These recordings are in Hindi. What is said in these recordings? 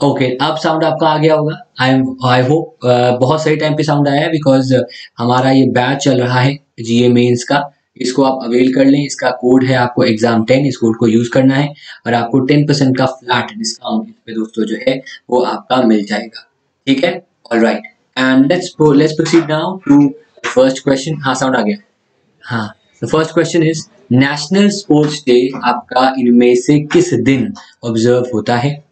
ओके अब साउंड आपका आ गया होगा. आई एम आई होप बहुत सही टाइम पे साउंड आया है बिकॉज़ हमारा ये बैच चल रहा है जीए मेंस का. इसको आप अवेल कर लें. इसका कोड है आपको एग्ज़ाम टेन इस कोड को यूज़ करना है और आपको टेन परसेंट का फ्लैट डिस्काउंट पे दोस्तों जो है वो आपका मिल जाएगा. ठीक है? All right and let's let's proceed now to first question हाँ साउंड आ गया. हाँ first question is national sports day आपका इनमें से किस दिन ऑब्ज़र्व होता है?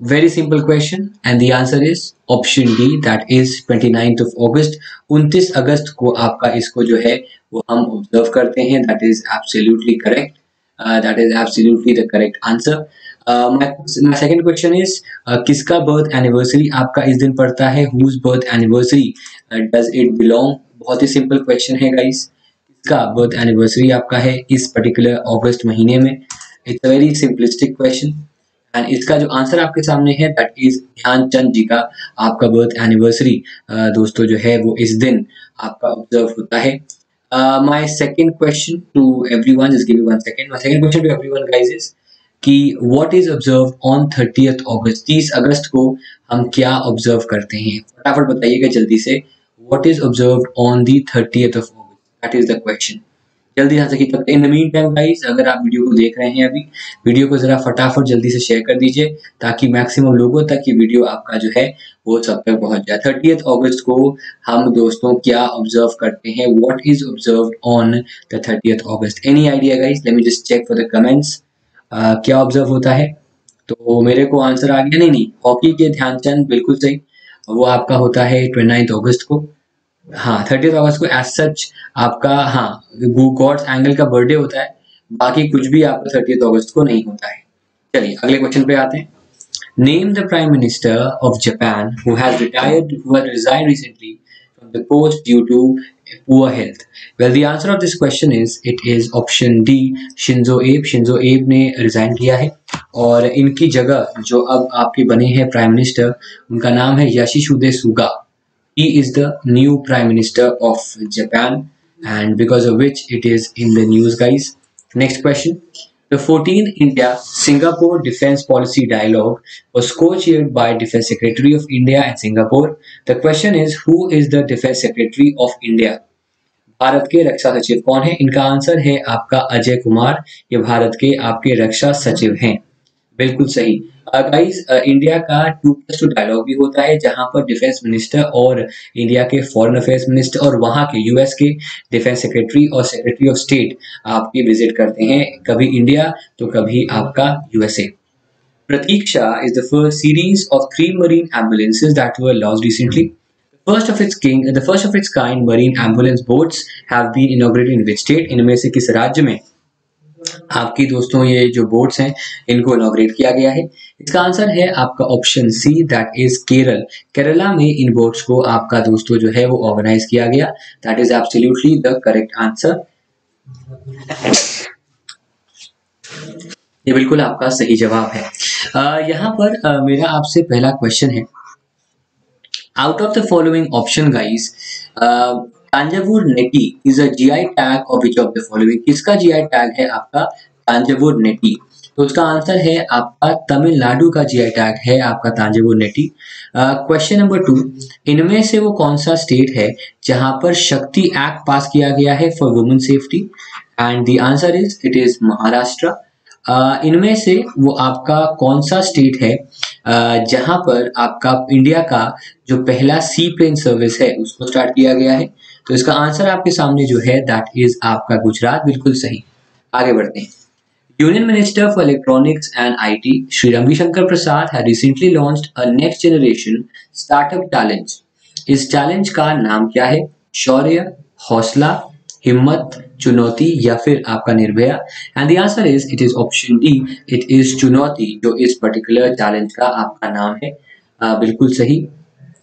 Very simple question and the answer is option D that is twenty of August उनतीस अगस्त को आपका इसको जो है, वो हम ऑब्ज़र्व करते हैं that is absolutely correct that is absolutely the correct answer second question is किसका बर्थ एनिवर्सरी आपका इस दिन पड़ता है whose birth anniversary does it belong बहुत ही सिंपल क्वेश्चन है गाइस किसका बर्थ एनिवर्सरी आपका है इस पर्टिकुलर अगस्त महीने में? It's a very simplistic question and इसका जो आंसर आपके सामने है दैट इज़ ध्यानचंद जी का आपका बर्थ एनिवर्सरी दोस्तों जो है, वो इस दिन आपका ऑब्ज़र्व होता है। My second question to everyone just give me one second my second question to everyone guys is कि what is observe on thirtieth August तीस अगस्त को हम क्या ऑब्ज़र्व करते हैं? फटाफट बताइएगा जल्दी से। What is observe on the thirtieth of August that is the question जल्दी आ सके तब in the mean time guys अगर आप वीडियो को देख रहे हैं अभी वीडियो को जरा फटाफट जल्दी से शेयर कर दीजिए, ताकि मैक्सिमम लोगों तक ये वीडियो आपका जो है, वो सब तक पहुँच जाए। थर्टी अगस्त को हम दोस्तों क्या ऑब्ज़र्व करते हैं? What is observe on the thirty August any idea guys let me just check for the comments क्या ऑब्ज़र्व होता है? तो मेरे को आंसर आ गया। नहीं नहीं हॉकी के ध्यानचंद बिल्कुल सही। वो आपका होता है ट्वेंटी अगस्त को। हाँ थर्टी अगस्त को एज सच आपका हाँ गॉड्स एंगल का बर्थडे होता है, बाकी कुछ भी आपका थर्टी अगस्त को नहीं होता है। चलिए, अगले क्वेश्चन पे आते हैं। Name the prime minister of Japan who has retired who has resign recently from the post due to poor health. Well, the answer of this question is, it is option D Shinzo Abe Shinzo Abe ने रिजाइन किया है और इनकी जगह जो अब आपके बने हैं प्राइम मिनिस्टर उनका नाम है Yoshihide Suga He is the new Prime Minister of Japan and because of which it is in the news guys. Next question. The 14th India-Singapore Defence Policy Dialogue was co-chaired by Defence Secretary of India and Singapore. The question is, who is the Defence Secretary of India? Bharat के रक्षा सचिव कौन है इनका आंसर है आपका अजय कुमार ये भारत के आपके रक्षा सचिव हैं बिल्कुल सही Uh, गाइस इंडिया uh, का टू प्लस टू डायलॉग भी होता है जहाँ पर डिफेंस मिनिस्टर और इंडिया के फॉरेन अफेयर्स मिनिस्टर और वहाँ के यूएस के डिफेंस सेक्रेटरी और सेक्रेटरी ऑफ़ स्टेट आपके विज़िट करते हैं कभी इंडिया तो कभी आपका USA Prateeksha is the first series of three marine ambulances that were launch recently First of its king, the first of its kind marine ambulance boats have been inaugurated in which state? In Amesi, kis rajya mein? आपकी दोस्तों ये जो बोर्ड्स हैं इनको इनोग्रेट किया गया है। इसका आंसर है आपका option C that is Kerala Kerala में इन बोर्ड्स को आपका दोस्तों जो है वो ऑर्गेनाइज किया गया। That is absolutely the correct answer ये बिल्कुल आपका सही जवाब है। यहाँ पर आ, मेरा आपसे पहला क्वेश्चन है। Out of the following option guys Thanjavur Netti is a GI tag of which of the following किसका जीआई टैग है आपका? तांजावुर नेटी तो उसका आंसर है आपका तमिलनाडु का जीआई टैग है आपका Thanjavur Netti question number two इनमें से वो कौन सा स्टेट है जहाँ पर शक्ति एक्ट पास किया गया है for women safety and the answer is it is Maharashtra इनमें से वो आपका कौन सा स्टेट है uh, जहाँ पर आपका इंडिया का जो पहला सी प्लेन सर्विस है उसको स्टार्ट किया गया है? तो इसका आंसर आपके सामने जो है दैट इज़ आपका गुजरात बिल्कुल सही। आगे बढ़ते हैं। Union minister for electronics and IT Shri Ravishankar Prasad है recently launched a next generation startup challenge इस चैलेंज का नाम क्या है? शौर्य हौसला हिम्मत चुनौती या फिर आपका Nirbhaya? And the answer is it is option D it is Chunauti जो इस पर्टिकुलर चैलेंज का आपका नाम है। आ, बिल्कुल सही।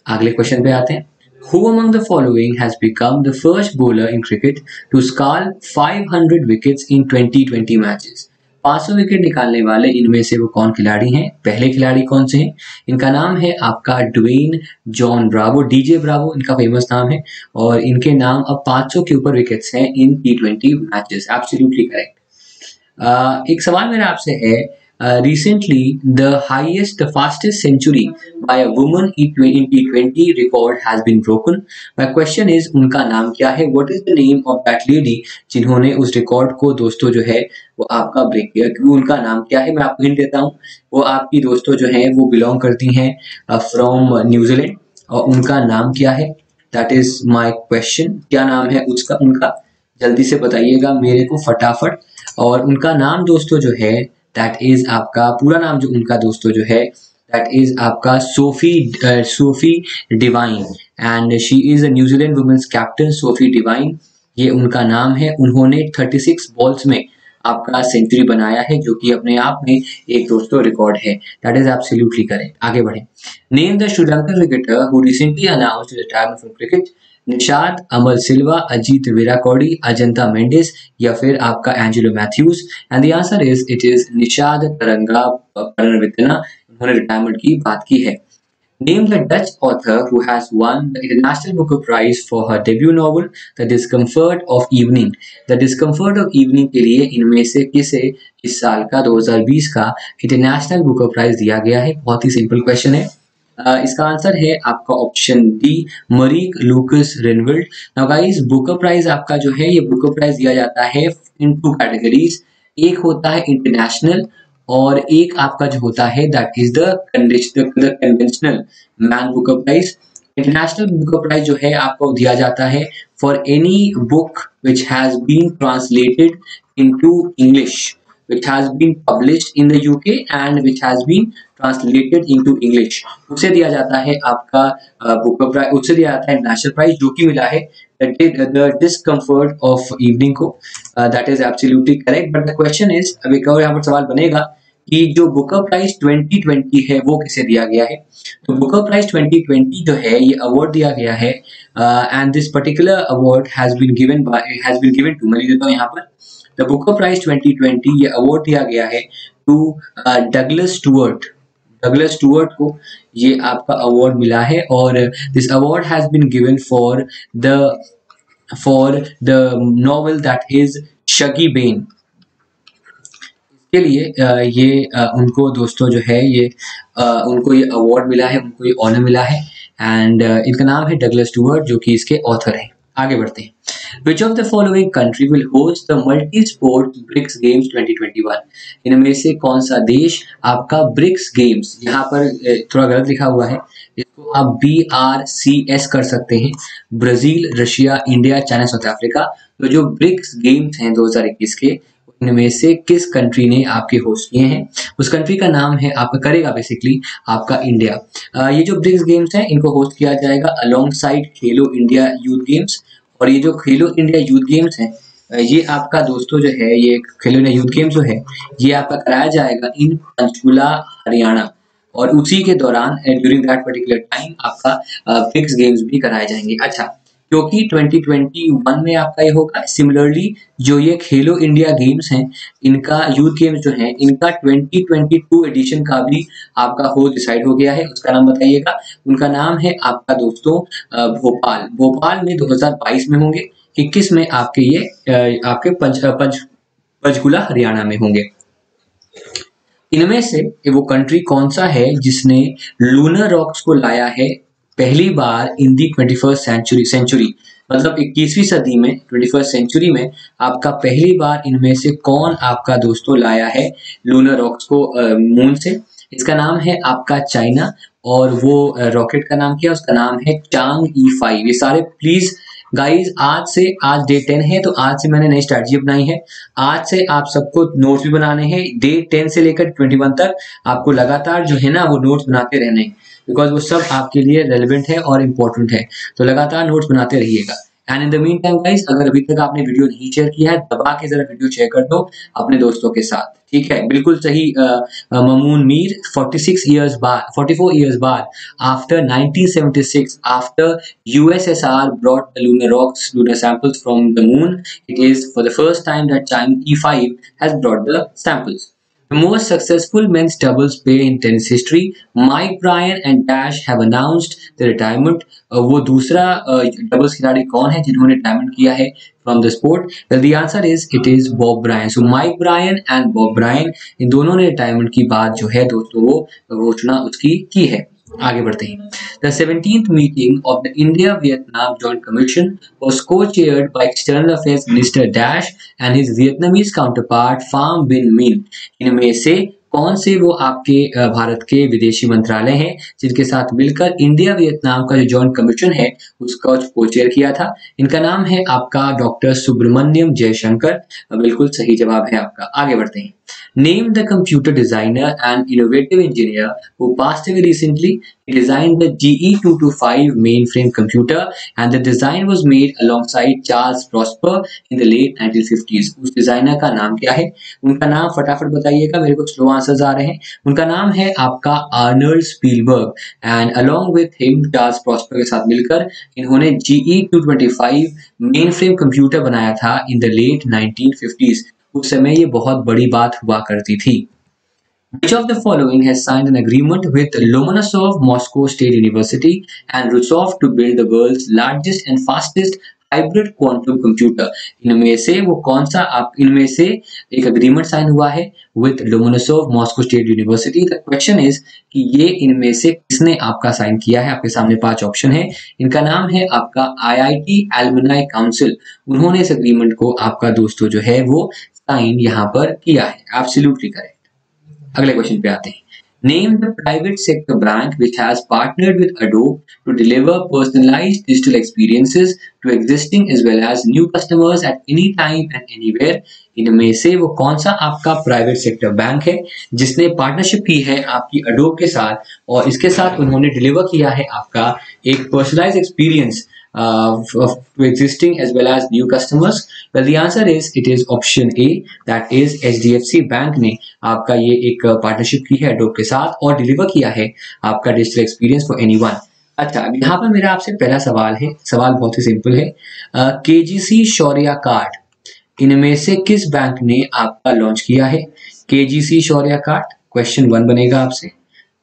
अगले क्वेश्चन पे आते हैं। Who among the following has become the first bowler in cricket to score 500 wickets in 2020 matches? 500 wicket निकालने वाले इनमें से वो कौन खिलाड़ी हैं? पहले खिलाड़ी कौन से हैं? इनका नाम है आपका Dwayne John Bravo DJ Bravo इनका फ़ेमस नाम है और इनके नाम अब 500 के ऊपर विकेट्स हैं in T twenty matches absolutely correct एक सवाल मेरा आपसे है Uh, recently, the highest, the fastest century by a woman in T20 record has been broken. My question is, उनका नाम क्या है? What is the name of that lady जिन्होंने उस रिकॉर्ड को दोस्तों जो है वो आपका ब्रेक किया? क्योंकि उनका नाम क्या है? मैं आपको हिंट देता हूँ। वो आपकी दोस्तों जो है वो बिलोंग करती हैं फ्रॉम न्यूजीलैंड और उनका नाम क्या है? दैट इज़ माई क्वेश्चन क्या नाम है उसका उनका? जल्दी से बताइएगा मेरे को फटाफट। और उनका नाम दोस्तों जो है दैट इज़ आपका पूरा नाम जो उनका दोस्तों जो है दैट इज़ आपका Sophie Sophie Devine and she is a New Zealand women's captain Sophie Devine ये उनका नाम है। उन्होंने 36 बॉल्स में आपका सेंचुरी बनाया है, जो कि अपने आप में एक दोस्तों रिकॉर्ड है। दैट इज़ एब्सोल्युटली करेक्ट आगे बढ़े। Name the Sri Lankan cricketer who recently announced retirement from cricket Nishad Amal Silva, Ajith Weerakkody, Ajantha Mendis या फिर आपका Angelo Mathews and the answer is it is Nishad Tharanga, Paranavitana. उन्होंने रिटायरमेंट की बात की है। Name the Dutch author who has won the International Booker Prize for her debut novel, The Discomfort of Evening. The Discomfort of Evening के लिए इनमें से किसे इस साल का 2020 का इंटरनेशनल बुकर प्राइज दिया गया है? बहुत ही सिंपल क्वेश्चन है। इसका आंसर है आपका option D, Marieke Lucas Rijneveld now guys Booker Prize आपका जो है, ये बुकर प्राइज दिया जाता है इन टू कैटेगरीज एक होता है इंटरनेशनल और एक आपका जो होता है that is the conventional Man Booker Prize International Booker Prize जो है, आपको दिया जाता है for any book which has been translated into English which has been published in the UK and which has been translated into English. उसे दिया जाता है आपका बुक प्राइज उसे दिया जाता है नेशनल प्राइज जो कि मिला है discomfort of evening को। that is absolutely correct. But the question is, अब एक और यहाँ पर सवाल बनेगा कि जो बुकर प्राइज 2020 है, वो किसे दिया गया है? तो बुकर प्राइज 2020 जो है, ये अवार्ड दिया गया है। And this particular award has been given by has been given to मैं लिख देता हूँ यहाँ पर। द बुकर प्राइज 2020 ये अवार्ड दिया गया है to Douglas Stuart Douglas Stuart को ये आपका अवार्ड मिला है और this award has been given for the for the novel that is Shuggie Bain के लिए ये उनको दोस्तों जो है ये उनको ये अवार्ड मिला है, उनको ये ऑनर मिला है। एंड इनका नाम है डगलस स्टुअर्ट जो कि इसके ऑथर है। आगे बढ़ते हैं। Which of the following country will host the multi sport BRICS games 2021? इनमें से कौन सा देश आपका ब्रिक्स गेम्स यहाँ पर थोड़ा गलत लिखा हुआ है, इसको आप बी आर सी एस कर सकते हैं। Brazil, Russia, India, China, South Africa. तो जो ब्रिक्स गेम्स हैं 2021 के इनमें से किस कंट्री ने आपके होस्ट किए हैं? उस कंट्री का नाम है आपका, करेगा बेसिकली आपका इंडिया ये जो ब्रिक्स गेम्स हैं, इनको होस्ट किया जाएगा alongside Khelo India youth games और ये जो खेलो इंडिया यूथ गेम्स हैं ये आपका दोस्तों जो है, ये खेलो इंडिया यूथ गेम्स जो है, ये आपका कराया जाएगा इन पंचकुला, हरियाणा. और उसी के दौरान ड्यूरिंग दैट पर्टिकुलर टाइम आपका फिक्स गेम्स भी कराए जाएँगे. अच्छा क्योंकि 2021 में आपका ये होगा। सिमिलरली जो ये खेलो इंडिया गेम्स हैं, इनका यूथ गेम्स जो हैं, इनका 2022 एडिशन का भी आपका हो डिसाइड हो गया है। उसका नाम बताइएगा। उनका नाम है आपका दोस्तों भोपाल। भोपाल में 2022 में होंगे। इक्कीस में आपके ये आपके पंच पंच हरियाणा में होंगे। इनमें से वो कंट्री कौन सा है जिसने लूनर रॉक्स को लाया है? पहली बार in the twenty first century century मतलब इक्कीसवीं सदी में ट्वेंटी फ़र्स्ट सेंचुरी में आपका पहली बार इनमें से कौन आपका दोस्तों लाया है लूनर रॉक्स को मून से? इसका नाम है आपका चाइना और वो रॉकेट का नाम क्या है? उसका नाम है चांग ई फाइव ये सारे प्लीज़ गाइज़ आज से, आज डे टेन है तो आज से मैंने नई स्ट्रैटेजी अपनाई है। आज से आप सबको नोट्स भी बनाने हैं। डे टेन से लेकर ट्वेंटी वन तक आपको लगातार जो है ना, वो नोट्स बनाते रहने हैं। बिकॉज़ वो सब आपके लिए रेलिवेंट है और इम्पोर्टेंट है। तो लगातार नोट्स बनाते रहिएगा। And in the mean time guys अगर अभी तक आपने वीडियो नहीं शेयर किया है, दबा के जरा वीडियो शेयर कर दो अपने दोस्तों के साथ। ठीक है? बिल्कुल सही ममून मीर 46 इयर्स बाद 44 इयर्स बाद after 1976 after USSR brought the lunar rocks, lunar samples from the moon, it is for the first time that Chime E5 has brought the samples The most successful men's doubles pair in tennis history, Mike Bryan and Dash have announced their. Uh, वो दूसरा डबल्स uh, खिलाड़ी कौन है जिन्होंने रिटायरमेंट किया है from the sport the answer is it is Bob Bryan so Mike Bryan and Bob Bryan इन दोनों ने रिटायरमेंट की बात जो है दोस्तों वो घोषणा उसकी की है। आगे बढ़ते हैं। The seventeenth meeting of the India Vietnam joint commission was co-chaired by external affairs minister Dash and his Vietnamese counterpart Pham Binh Minh इनमें से कौन से वो आपके भारत के विदेशी मंत्रालय हैं जिनके साथ मिलकर इंडिया वियतनाम का जो जॉइंट कमीशन है उसका को चेयर किया था? इनका नाम है आपका डॉक्टर सुब्रमण्यम जयशंकर। बिल्कुल सही जवाब है आपका। आगे बढ़ते हैं। Name the computer designer and innovative engineer who passed away recently. He designed the GE225 mainframe computer and the design was made alongside Charles Prosper in the late 1950s. उस डिज़ाइनर का नाम क्या है उनका नाम फटाफट बताइएगा मेरे को स्लो आंसर्स आ रहे हैं उनका नाम है आपका Arnold Spielberg and along with him Charles Prosper के साथ मिलकर इन्होंने GE225 मेन फ्रेम कंप्यूटर बनाया था इन द लेट 1950s उस समय ये बहुत बड़ी बात हुआ करती थी। Which of the following has signed an agreement with Lomonosov Moscow State University and Rusov to build the world's largest and fastest hybrid quantum computer इनमें से वो कौन सा आप, इनमें से एक अग्रीमेंट साइन हुआ है with Lomonosov Moscow State University the question is कि ये इनमें से किसने आपका साइन किया है? आपके सामने पाँच ऑप्शन है। इनका नाम है आपका आईआईटी एल्युमिनाई काउंसिल उन्होंने इस अग्रीमेंट को आपका दोस्तों जो है वो साइन यहाँ पर किया है। एब्सोल्युटली करेक्ट अगले क्वेश्चन पे आते हैं। Name the private sector branch which has partnered with Adobe to deliver personalised digital experiences to existing as well as new customers at any time and anywhere इनमें से वो कौन सा आपका प्राइवेट सेक्टर बैंक है? जिसने पार्टनरशिप की है आपकी अडोब के साथ और इसके साथ उन्होंने डिलीवर किया है आपका एक personalise experience uh, to existing as well as new customers? Well, the answer is it is option A that is HDFC bank ने आपका ये एक पार्टनरशिप की है एडोब के साथ और डिलीवर किया है आपका डिजिटल एक्सपीरियंस फॉर एनीवन अच्छा यहाँ पर मेरा आपसे पहला सवाल है सवाल बहुत ही सिंपल है। K G C Shaurya card इनमें से किस बैंक ने आपका लॉन्च किया है? K G C Shaurya card question one बनेगा आपसे।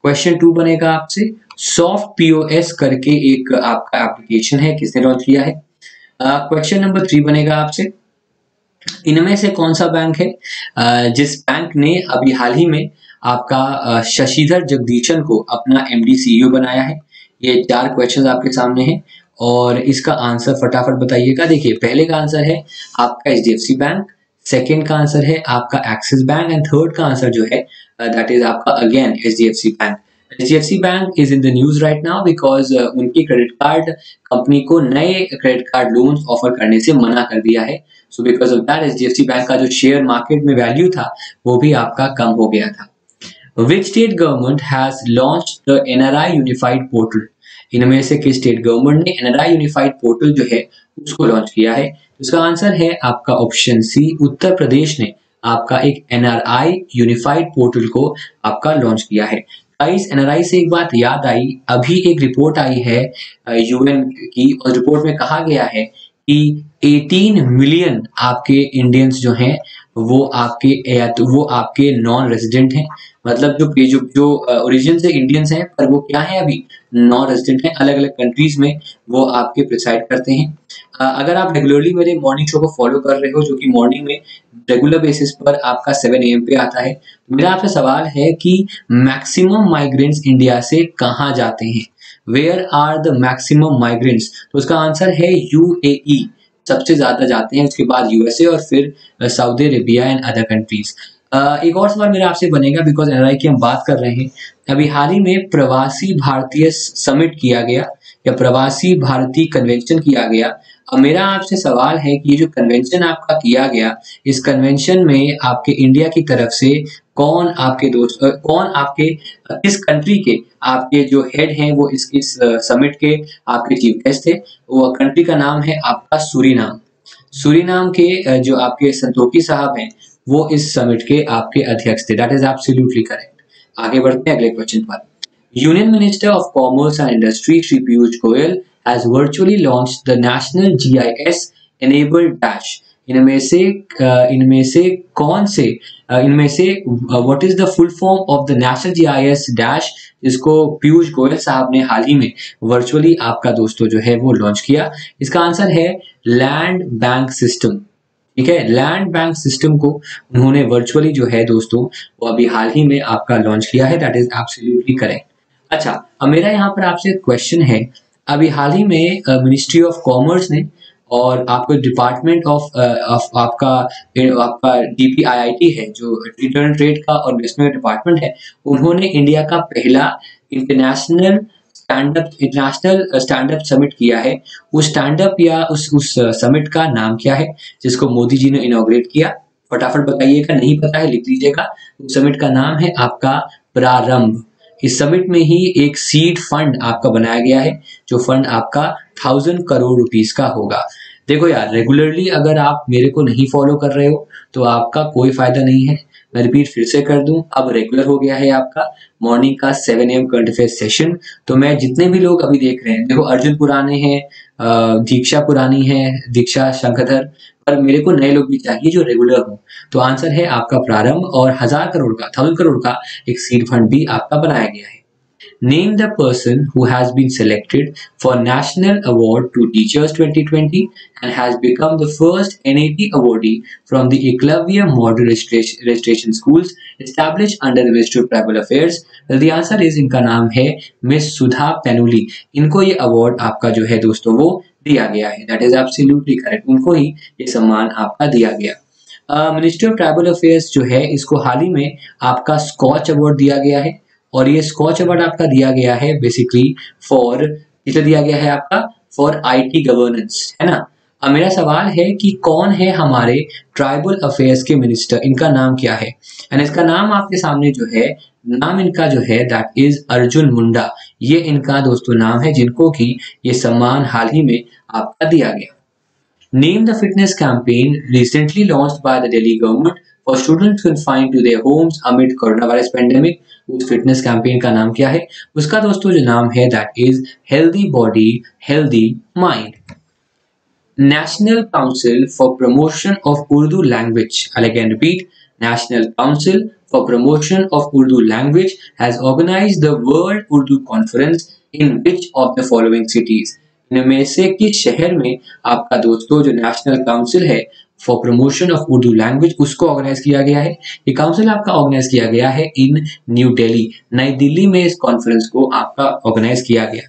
क्वेश्चन टू बनेगा आपसे। सॉफ्ट पीओएस करके एक आपका एप्लीकेशन है, किसने लॉन्च किया है? क्वेश्चन नंबर थ्री बनेगा आपसे। इनमें से कौन सा बैंक है? जिस बैंक ने अभी हाल ही में आपका शशिधर जगदीशन को अपना एमडी सीईओ बनाया है, ये चार क्वेश्चंस आपके सामने हैं और इसका आंसर फटाफट बताइएगा। देखिए, पहले का आंसर है आपका एचडीएफसी बैंक सेकेंड का आंसर है आपका एक्सिस बैंक एंड थर्ड का आंसर जो है दैट इज़ आपका again HDFC bank H bank is in the news right now because उनकी क्रेडिट कार्ड कंपनी को नए क्रेडिट कार्ड लोन ऑफ़र करने से मना कर दिया है। So because of that H bank का जो शेयर मार्केट में वैल्यू था, वो भी आपका कम हो गया था। Which state government has launch the NRI unified portal इनमें से किस स्टेट गवर्नमेंट ने एनआरआई यूनिफाइड पोर्टल जो है, उसको लॉन्च किया है? इसका आंसर है आपका ऑप्शन सी उत्तर प्रदेश ने आपका एक एनआरआई यूनिफाइड पोर्टल को आपका लॉन्च किया है। गाइस एनआरआई से एक बात याद आई। अभी एक रिपोर्ट आई है यूएन की, और रिपोर्ट में कहा गया है कि 18 मिलियन आपके इंडियंस जो हैं वो आपके, या तो वो आपके नॉन रेजिडेंट हैं। मतलब जो जो जो ओरिजिन से इंडियंस हैं, पर वो क्या है अभी? नॉन रेजिडेंट हैं अलग अलग कंट्रीज़ में वो आपके प्रिसाइड करते हैं। अगर आप रेगुलरली मेरे मॉर्निंग शो को फॉलो कर रहे हो, जो कि मॉर्निंग में रेगुलर बेसिस पर आपका सेवन एम पे आता है तो मेरा आपसे सवाल है कि मैक्सिमम माइग्रेंट्स इंडिया से कहाँ जाते हैं? Where are the maximum migrants तो उसका आंसर है यूएई सबसे ज़्यादा जाते हैं, उसके बाद यूएसए और फिर Saudi Arabia and other countries एक और सवाल मेरा आपसे बनेगा बिकॉज़ एन की हम बात कर रहे हैं। अभी हाल ही में प्रवासी भारतीय समिट किया गया, या प्रवासी भारतीय कन्वेंशन किया गया। अब मेरा आपसे सवाल है कि ये जो कन्वेंशन आपका किया गया, इस कन्वेंशन में आपके इंडिया की तरफ़ से कौन आपके दोस्त कौन आपके किस कंट्री के आपके जो हेड हैं, वो इस इस समिट के आपके चीफ गेस्ट थे? वो कंट्री का नाम है आपका सूरीनाम सूरीनाम के जो आपके संतोखी साहब हैं, वो इस समिट के आपके अध्यक्ष थे. दैट इज़ एब्सोल्युटली करेक्ट आगे बढ़ते हैं, अगले क्वेश्चन पर. Union minister of commerce and industry Shri Piyush Goyal has virtually launched the National GIS Enabled Dash इनमें से इनमें से कौन से इनमें से what is the full form of the national GIS dash जिसको पीयूष गोयल साहब ने हाल ही में वर्चुअली आपका दोस्तों जो है वो लॉन्च किया। इसका आंसर है लैंड बैंक सिस्टम ठीक है? लैंड बैंक सिस्टम को उन्होंने वर्चुअली जो है दोस्तों, वो अभी हाल ही में आपका लॉन्च किया है। दैट इज़ एब्सोल्युटली करेक्ट अच्छा अब मेरा यहाँ पर आपसे क्वेश्चन है। अभी हाल ही में मिनिस्ट्री ऑफ़ कॉमर्स ने और आपको डिपार्टमेंट ऑफ़ आपका आपका डीपीआईआईटी है, जो रिटर्न ट्रेड का और इन्वेस्टमेंट डिपार्टमेंट है, उन्होंने इंडिया का पहला international stand up international stand up summit किया है। उस स्टैंड अप या उस उस समिट का नाम क्या है, जिसको मोदी जी ने इनोग्रेट किया, फटाफट बताइएगा, नहीं पता है, लिख लीजिएगा। उस समिट का नाम है आपका प्रारंभ। इस समिट में ही एक सीड फंड आपका बनाया गया है, जो फंड आपका थाउज़ेंड करोड़ रुपीस का होगा। देखो यार रेगुलरली अगर आप मेरे को नहीं फॉलो कर रहे हो तो आपका कोई फ़ायदा नहीं है। मैं रिपीट फिर से कर दूँ, अब रेगुलर हो गया है आपका मॉर्निंग का seven AM current affair session तो मैं जितने भी लोग अभी देख रहे हैं, देखो अर्जुन पुराने हैं दीक्षा पुरानी है, दीक्षा शंखधर पर मेरे को नए लोग भी चाहिए जो रेगुलर हो। तो आंसर है आपका प्रारंभ और हज़ार करोड़ का थाउज़ेंड करोड़ का एक सीड फंड भी आपका बनाया गया है। Name the person who has been selected for National Award to Teachers 2020 and has become the first NAT awardee from the Eklavya Model Registration, Schools established under the Ministry of Tribal Affairs. Well, the answer is इनका नाम है मिस सुधा पेनुली इनको ये अवार्ड आपका जो है दोस्तों वो दिया गया है दैट इज़ एब्सोल्युटली करेक्ट उनको ही ये सम्मान आपका दिया गया मिनिस्ट्री ऑफ़ ट्राइबल अफेयर्स जो है इसको हाल ही में आपका स्कॉच अवार्ड दिया गया है और ये स्कॉच अवार्ड आपका दिया गया है बेसिकली फॉर किसे दिया गया है आपका? फॉर आईटी गवर्नेंस है ना? अब मेरा सवाल है कि कौन है हमारे ट्राइबल अफेयर्स के मिनिस्टर इनका नाम क्या है? एंड इसका नाम आपके सामने जो है, नाम इनका जो है दैट इज़ अर्जुन मुंडा। ये इनका दोस्तों नाम है जिनको की ये सम्मान हाल ही में आपका दिया गया। Name the fitness campaign recently launch by the Delhi government for students confined to their homes amid corona virus pandemic उस फिटनेस कैंपेन का नाम क्या है? उसका दोस्तों जो नाम है that is healthy body healthy mind national council for promotion of Urdu language again repeat national council for promotion of Urdu language has organised the world Urdu conference in which of the following cities इनमें से किस शहर में आपका दोस्तों जो नेशनल काउंसिल है for promotion of Urdu language उसको ऑर्गेनाइज किया गया है। ये काउंसिल आपका ऑर्गेनाइज किया गया है इन न्यू दिल्ली नई दिल्ली में इस कॉन्फ्रेंस को आपका ऑर्गेनाइज किया गया।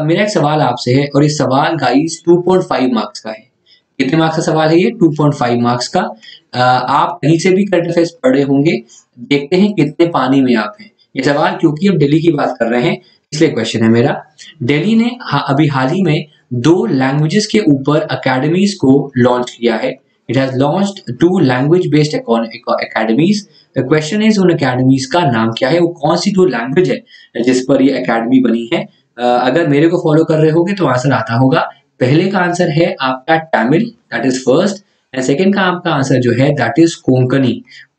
uh, मेरा एक सवाल आपसे है और ये सवाल गाइस 2.5 मार्क्स का है। कितने मार्क्स का सवाल है ये? 2.5 मार्क्स का। uh, आप कहीं से भी करंट अफेयर्स पढ़े होंगे देखते हैं कितने पानी में आप हैं। ये सवाल क्योंकि हम दिल्ली की बात कर रहे हैं इसलिए क्वेश्चन है मेरा। दिल्ली ने हा, अभी हाल ही में दो लैंग्वेजेस के ऊपर अकेडमीज को लॉन्च किया है। It has launched two language-based academies. The question is उन academies का नाम क्या है? वो कौन सी दो लैंग्वेज है जिस पर ये अकेडमी बनी है? uh, अगर मेरे को फॉलो कर रहे होगे तो आंसर आता होगा। पहले का आंसर है आपका Tamil that is first and second का आपका आंसर जो है that is Konkani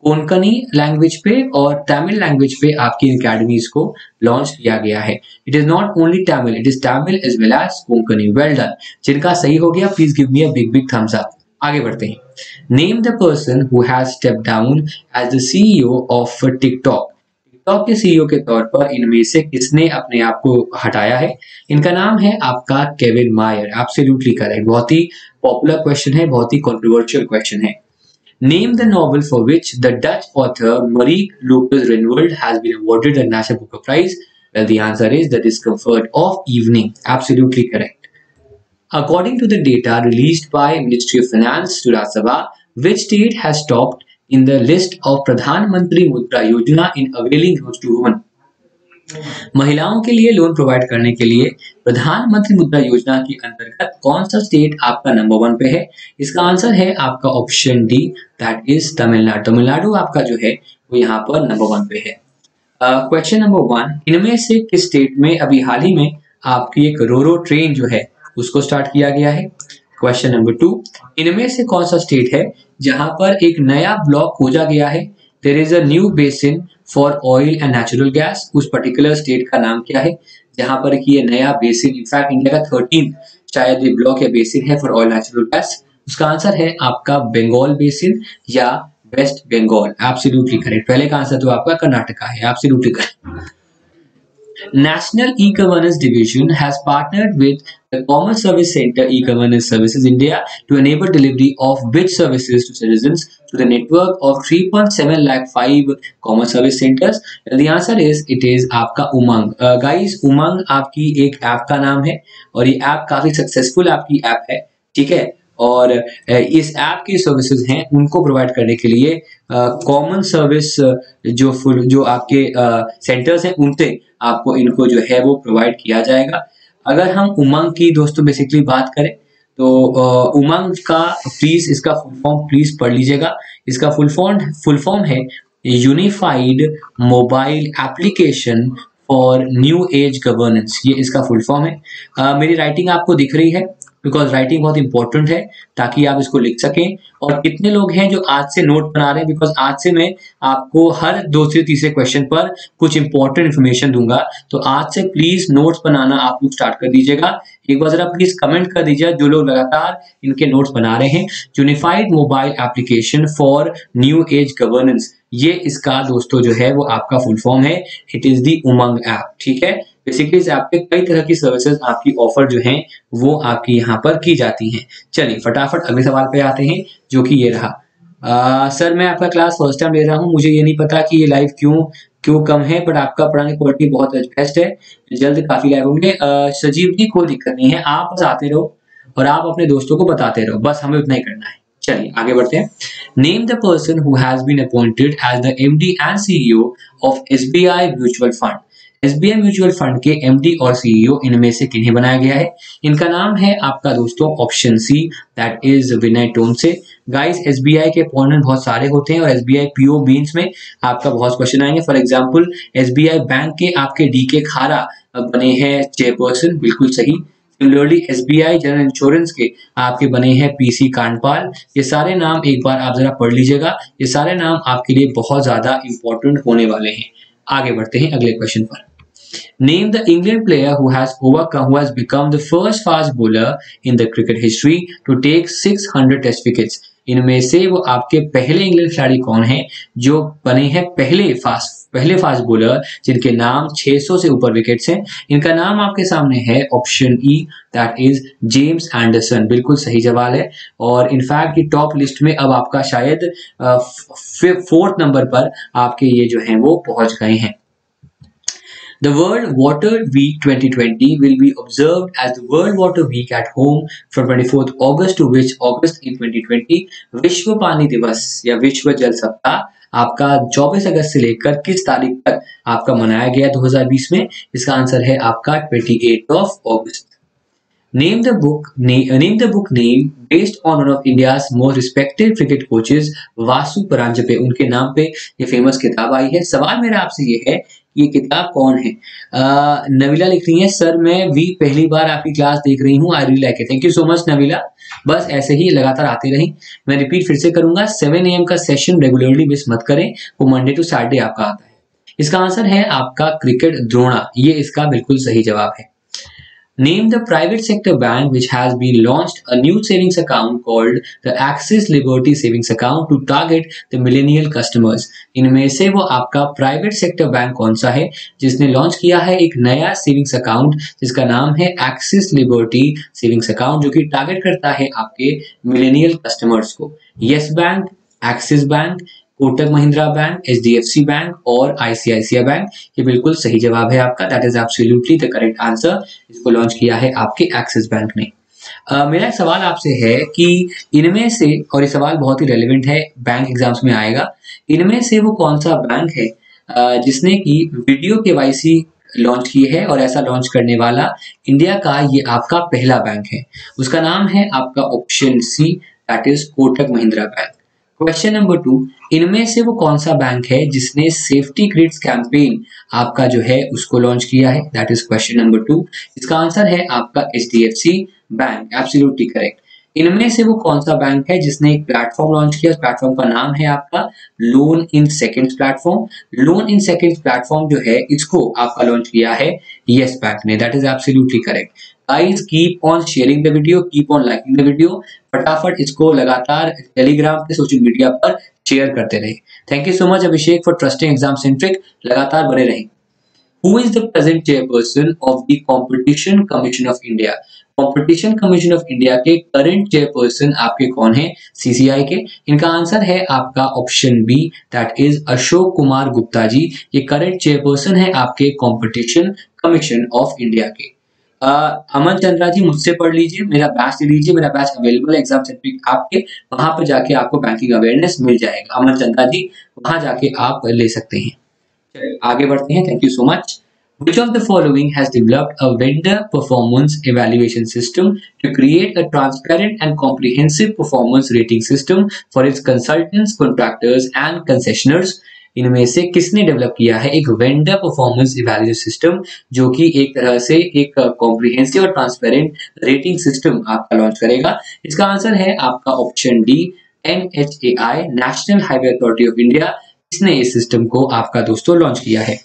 Konkani language पे और तमिल लैंग्वेज पे आपकी अकेडमीज को लॉन्च किया गया है। It is not only Tamil it is Tamil as well as Konkani well done जिनका सही हो गया please give me a big big thumbs up आगे बढ़ते हैं। Name the person who has step down as the CEO of TikTok TikTok के सीईओ के तौर पर इनमें से किसने अपने आप को हटाया है इनका नाम है आपका केविन मायर एब्सोल्युटली करेक्ट बहुत ही पॉपुलर क्वेश्चन है बहुत ही कंट्रोवर्शियल क्वेश्चन है Name the novel for which the Dutch author Marieke Lucas Rijnvoord has been awarded the National Booker Prize. Well, the answer is The Discomfort of Evening. Absolutely correct. According to the data released by Ministry of Finance to Sabha, which state has topped in the list of Pradhan Mantri Mudra Yojana in availing loans to women? महिलाओं के लिए लोन प्रोवाइड करने के लिए प्रधानमंत्री मुद्रा योजना के अंतर्गत कौन सा स्टेट आपका नंबर वन पे है? इसका आंसर है आपका option D that is Tamil Nadu Tamil Nadu आपका जो है वो यहाँ पर नंबर वन पे है। क्वेश्चन नंबर वन इनमें से किस स्टेट में अभी हाल ही में आपकी एक रोरो ट्रेन जो है उसको स्टार्ट किया गया है। क्वेश्चन नंबर टू इनमें से कौन सा स्टेट है जहाँ पर एक नया ब्लॉक खोजा गया है? There is a new basin for oil and natural gas उस पर्टिकुलर स्टेट का नाम क्या है? जहाँ पर कि ये नया बेसिन इनफैक्ट इंडिया का थर्टीन शायद ये ब्लॉक या बेसिन है फॉर ऑयल नेचुरल गैस उसका आंसर है आपका बंगाल बेसिन या वेस्ट बंगाल एब्सोल्युटली करेक्ट पहले का आंसर तो आपका कर्नाटका है। Absolutely correct National E-Governance Division has partnered with the Common Service Center E-Governance Services India to enable delivery of which services to citizens to the network of 3.7 lakh 5 common service centers. The answer is it is आपका गाइस uh, उमंग आपकी एक ऐप का नाम है और ये ऐप काफ़ी सक्सेसफुल आपकी ऐप है ठीक है और इस ऐप की सर्विसेज़ हैं उनको प्रोवाइड करने के लिए कॉमन सर्विस जो फुल जो आपके सेंटर्स हैं उनसे आपको इनको जो है वो प्रोवाइड किया जाएगा। अगर हम उमंग की दोस्तों बेसिकली बात करें तो उमंग का प्लीज़ इसका फुल फॉर्म प्लीज़ पढ़ लीजिएगा। इसका फुल फॉर्म फुल फॉर्म है unified mobile application for new age governance ये इसका फुल फॉर्म है। uh, मेरी राइटिंग आपको दिख रही है। बिकॉज़ राइटिंग बहुत इंपॉर्टेंट है, ताकि आप इसको लिख सकें। और कितने लोग हैं जो आज से नोट बना रहे हैं? बिकॉज़ आज से मैं आपको हर दूसरे तीसरे क्वेश्चन पर कुछ इंपॉर्टेंट इन्फॉर्मेशन दूँगा। तो आज से प्लीज़ नोट्स बनाना आप लोग स्टार्ट कर दीजिएगा। एक बार जरा प्लीज़ कमेंट कर दीजिए जो लोग लगातार इनके नोट्स बना रहे हैं। Unified mobile application for new age governance ये इसका दोस्तों जो है वो आपका फुल फॉर्म है। It is the Umang app ठीक है? बेसिकली इस पे कई तरह की सर्विसेज़ आपकी ऑफ़र जो है वो आपकी यहाँ पर की जाती हैं। चलिए फटाफट अगले सवाल पे आते हैं जो कि ये रहा। आ, सर मैं आपका क्लास फ़र्स्ट टाइम ले रहा हूँ। मुझे ये नहीं पता कि ये लाइव क्यों क्यों कम है बट आपका पढ़ाने क्वालिटी बहुत बेस्ट है। जल्द काफ़ी लाइव होंगे। सजीव जी कोई दिक्कत नहीं है। आप बस आते रहो और आप अपने दोस्तों को बताते रहो। बस हमें उतना ही करना है। चलिए आगे बढ़ते हैं। Name the person has been appointed as the MD and CEO of SBI mutual fund SBI mutual fund के एमडी और सीईओ इनमें से किन्हें बनाया गया है? इनका नाम है आपका दोस्तों, option C that is Vinay Tonse guys SBI के अपॉइंटमेंट बहुत सारे होते हैं और एसबीआई पीओ बीन्स में आपका बहुत क्वेश्चन आएँगे। फॉर एग्जांपल एसबीआई बैंक के आपके डी के खारा बने हैं चेयरपर्सन बिल्कुल सही। सिमिलरली एसबीआई जनरल इंश्योरेंस के आपके बने हैं पीसी कांडपाल ये सारे नाम एक बार आप जरा पढ़ लीजिएगा। ये सारे नाम आपके लिए बहुत ज़्यादा इंपॉर्टेंट होने वाले हैं। आगे बढ़ते हैं अगले क्वेश्चन पर। Name the England player who has overcome, who has become the first fast bowler in the cricket history to take 600 test wickets. इनमें से वो आपके पहले इंग्लैंड खिलाड़ी कौन है जो बने हैं पहले फास्ट पहले फास्ट बॉलर जिनके नाम 600 से ऊपर विकेट्स हैं। इनका नाम आपके सामने है option E that is James Anderson बिल्कुल सही जवाब है। और इनफैक्ट ये टॉप लिस्ट में अब आपका शायद फोर्थ नंबर पर आपके ये जो हैं वो पहुँच गए हैं। The World Water Week 2020 will be observed as the World Water Week at home from 24th August to which August in 2020 Vishwa Pani Divas ya Vishwa Jal Saptah आपका 24 अगस्त से लेकर किस तारीख तक आपका मनाया गया 2020 में? इसका आंसर है आपका 28 of August name the book name the book name based on one of India most respected cricket coaches Vasu Paranjape उनके नाम पे ये फ़ेमस किताब आई है। सवाल मेरा आपसे ये है ये किताब कौन है? आ, नवीला लिख रही है सर मैं वी पहली बार आपकी क्लास देख रही हूँ I like thank you so much Naveela. बस ऐसे ही लगातार आते रही। मैं रिपीट फिर से करूँगा सेवन एम का सेशन रेगुलरली मिस मत करें वो मंडे टू सैटरडे आपका आता है। इसका आंसर है आपका क्रिकेट द्रोणा। ये इसका बिल्कुल सही जवाब है। Name the private sector bank which has been launched a new savings account called the Axis Liberty Savings Account to target the millennial customers. इनमें से वो आपका प्राइवेट सेक्टर बैंक कौन सा है जिसने लॉन्च किया है एक नया सेविंग्स अकाउंट जिसका नाम है एक्सिस लिबर्टी सेविंग्स अकाउंट जो कि टारगेट करता है आपके मिलेनियल कस्टमर्स को yes bank axis bank Kotak Mahindra bank H D F C bank और आईसीआईसीआई बैंक। ये बिल्कुल सही जवाब है आपका। That is absolutely the correct answer इसको लॉन्च किया है आपके एक्सिस बैंक ने। Uh, मेरा एक सवाल आपसे है कि इनमें से और ये सवाल बहुत ही रेलिवेंट है बैंक एग्ज़ाम्स में आएगा। इनमें से वो कौन सा बैंक है जिसने की वीडियो के लॉन्च की है और ऐसा लॉन्च करने वाला इंडिया का ये आपका पहला बैंक है। उसका नाम है आपका option C that is Kotak Mahindra bank. Question number two इनमें से वो कौन सा बैंक है जिसने सेफ्टी ग्रिड्स कैंपेन आपका जो है उसको लॉन्च किया है? That is question number two इसका आंसर है आपका H D F C bank absolutely correct इनमें से वो कौन सा बैंक है जिसने एक प्लेटफॉर्म लॉन्च किया? उस प्लेटफॉर्म का नाम है आपका loan in second platform loan in second platform जो है, इसको आपका लॉन्च किया है यस बैंक ने. That is absolutely correct guys keep on sharing the video keep on liking the video फटाफट इसको लगातार टेलीग्राम पे सोशल मीडिया पर शेयर करते रहे। Thank you so much Abhishek for trusting exam centric लगातार बने रहे। Who is the present chairperson of the competition commission of India competition commission of India के करंट चेयरपर्सन आपके कौन है? सीसीआई के। इनका आंसर है आपका option B that is Ashok Kumar Gupta ji. ये करंट चेयरपर्सन है आपके कंपटीशन कमीशन ऑफ़ इंडिया के। अमन चंद्रा जी मुझसे पढ़ लीजिए मेरा बैच ले लीजिए मेरा बैच अवेलेबल है एग्ज़ाम सर्टिफिकेट आपके वहाँ पर जाके आपको बैंकिंग अवेयरनेस मिल जाएगा अमन चंद्रा जी वहाँ जाके आप ले सकते हैं आगे बढ़ते हैं thank you so much Which of the following has developed a vendor performance evaluation system to create a transparent and comprehensive performance rating system for its consultants, contractors and concessionaires? इनमें से किसने डेवलप किया है? एक वेंडर परफॉर्मेंस इवेल्यूशन सिस्टम जो कि एक तरह से एक कॉम्प्रिहेंसिव और ट्रांसपेरेंट रेटिंग सिस्टम आपका लॉन्च करेगा। इसका आंसर है आपका option D N H A I national highway authority of India इसने इस सिस्टम को आपका दोस्तों लॉन्च किया है।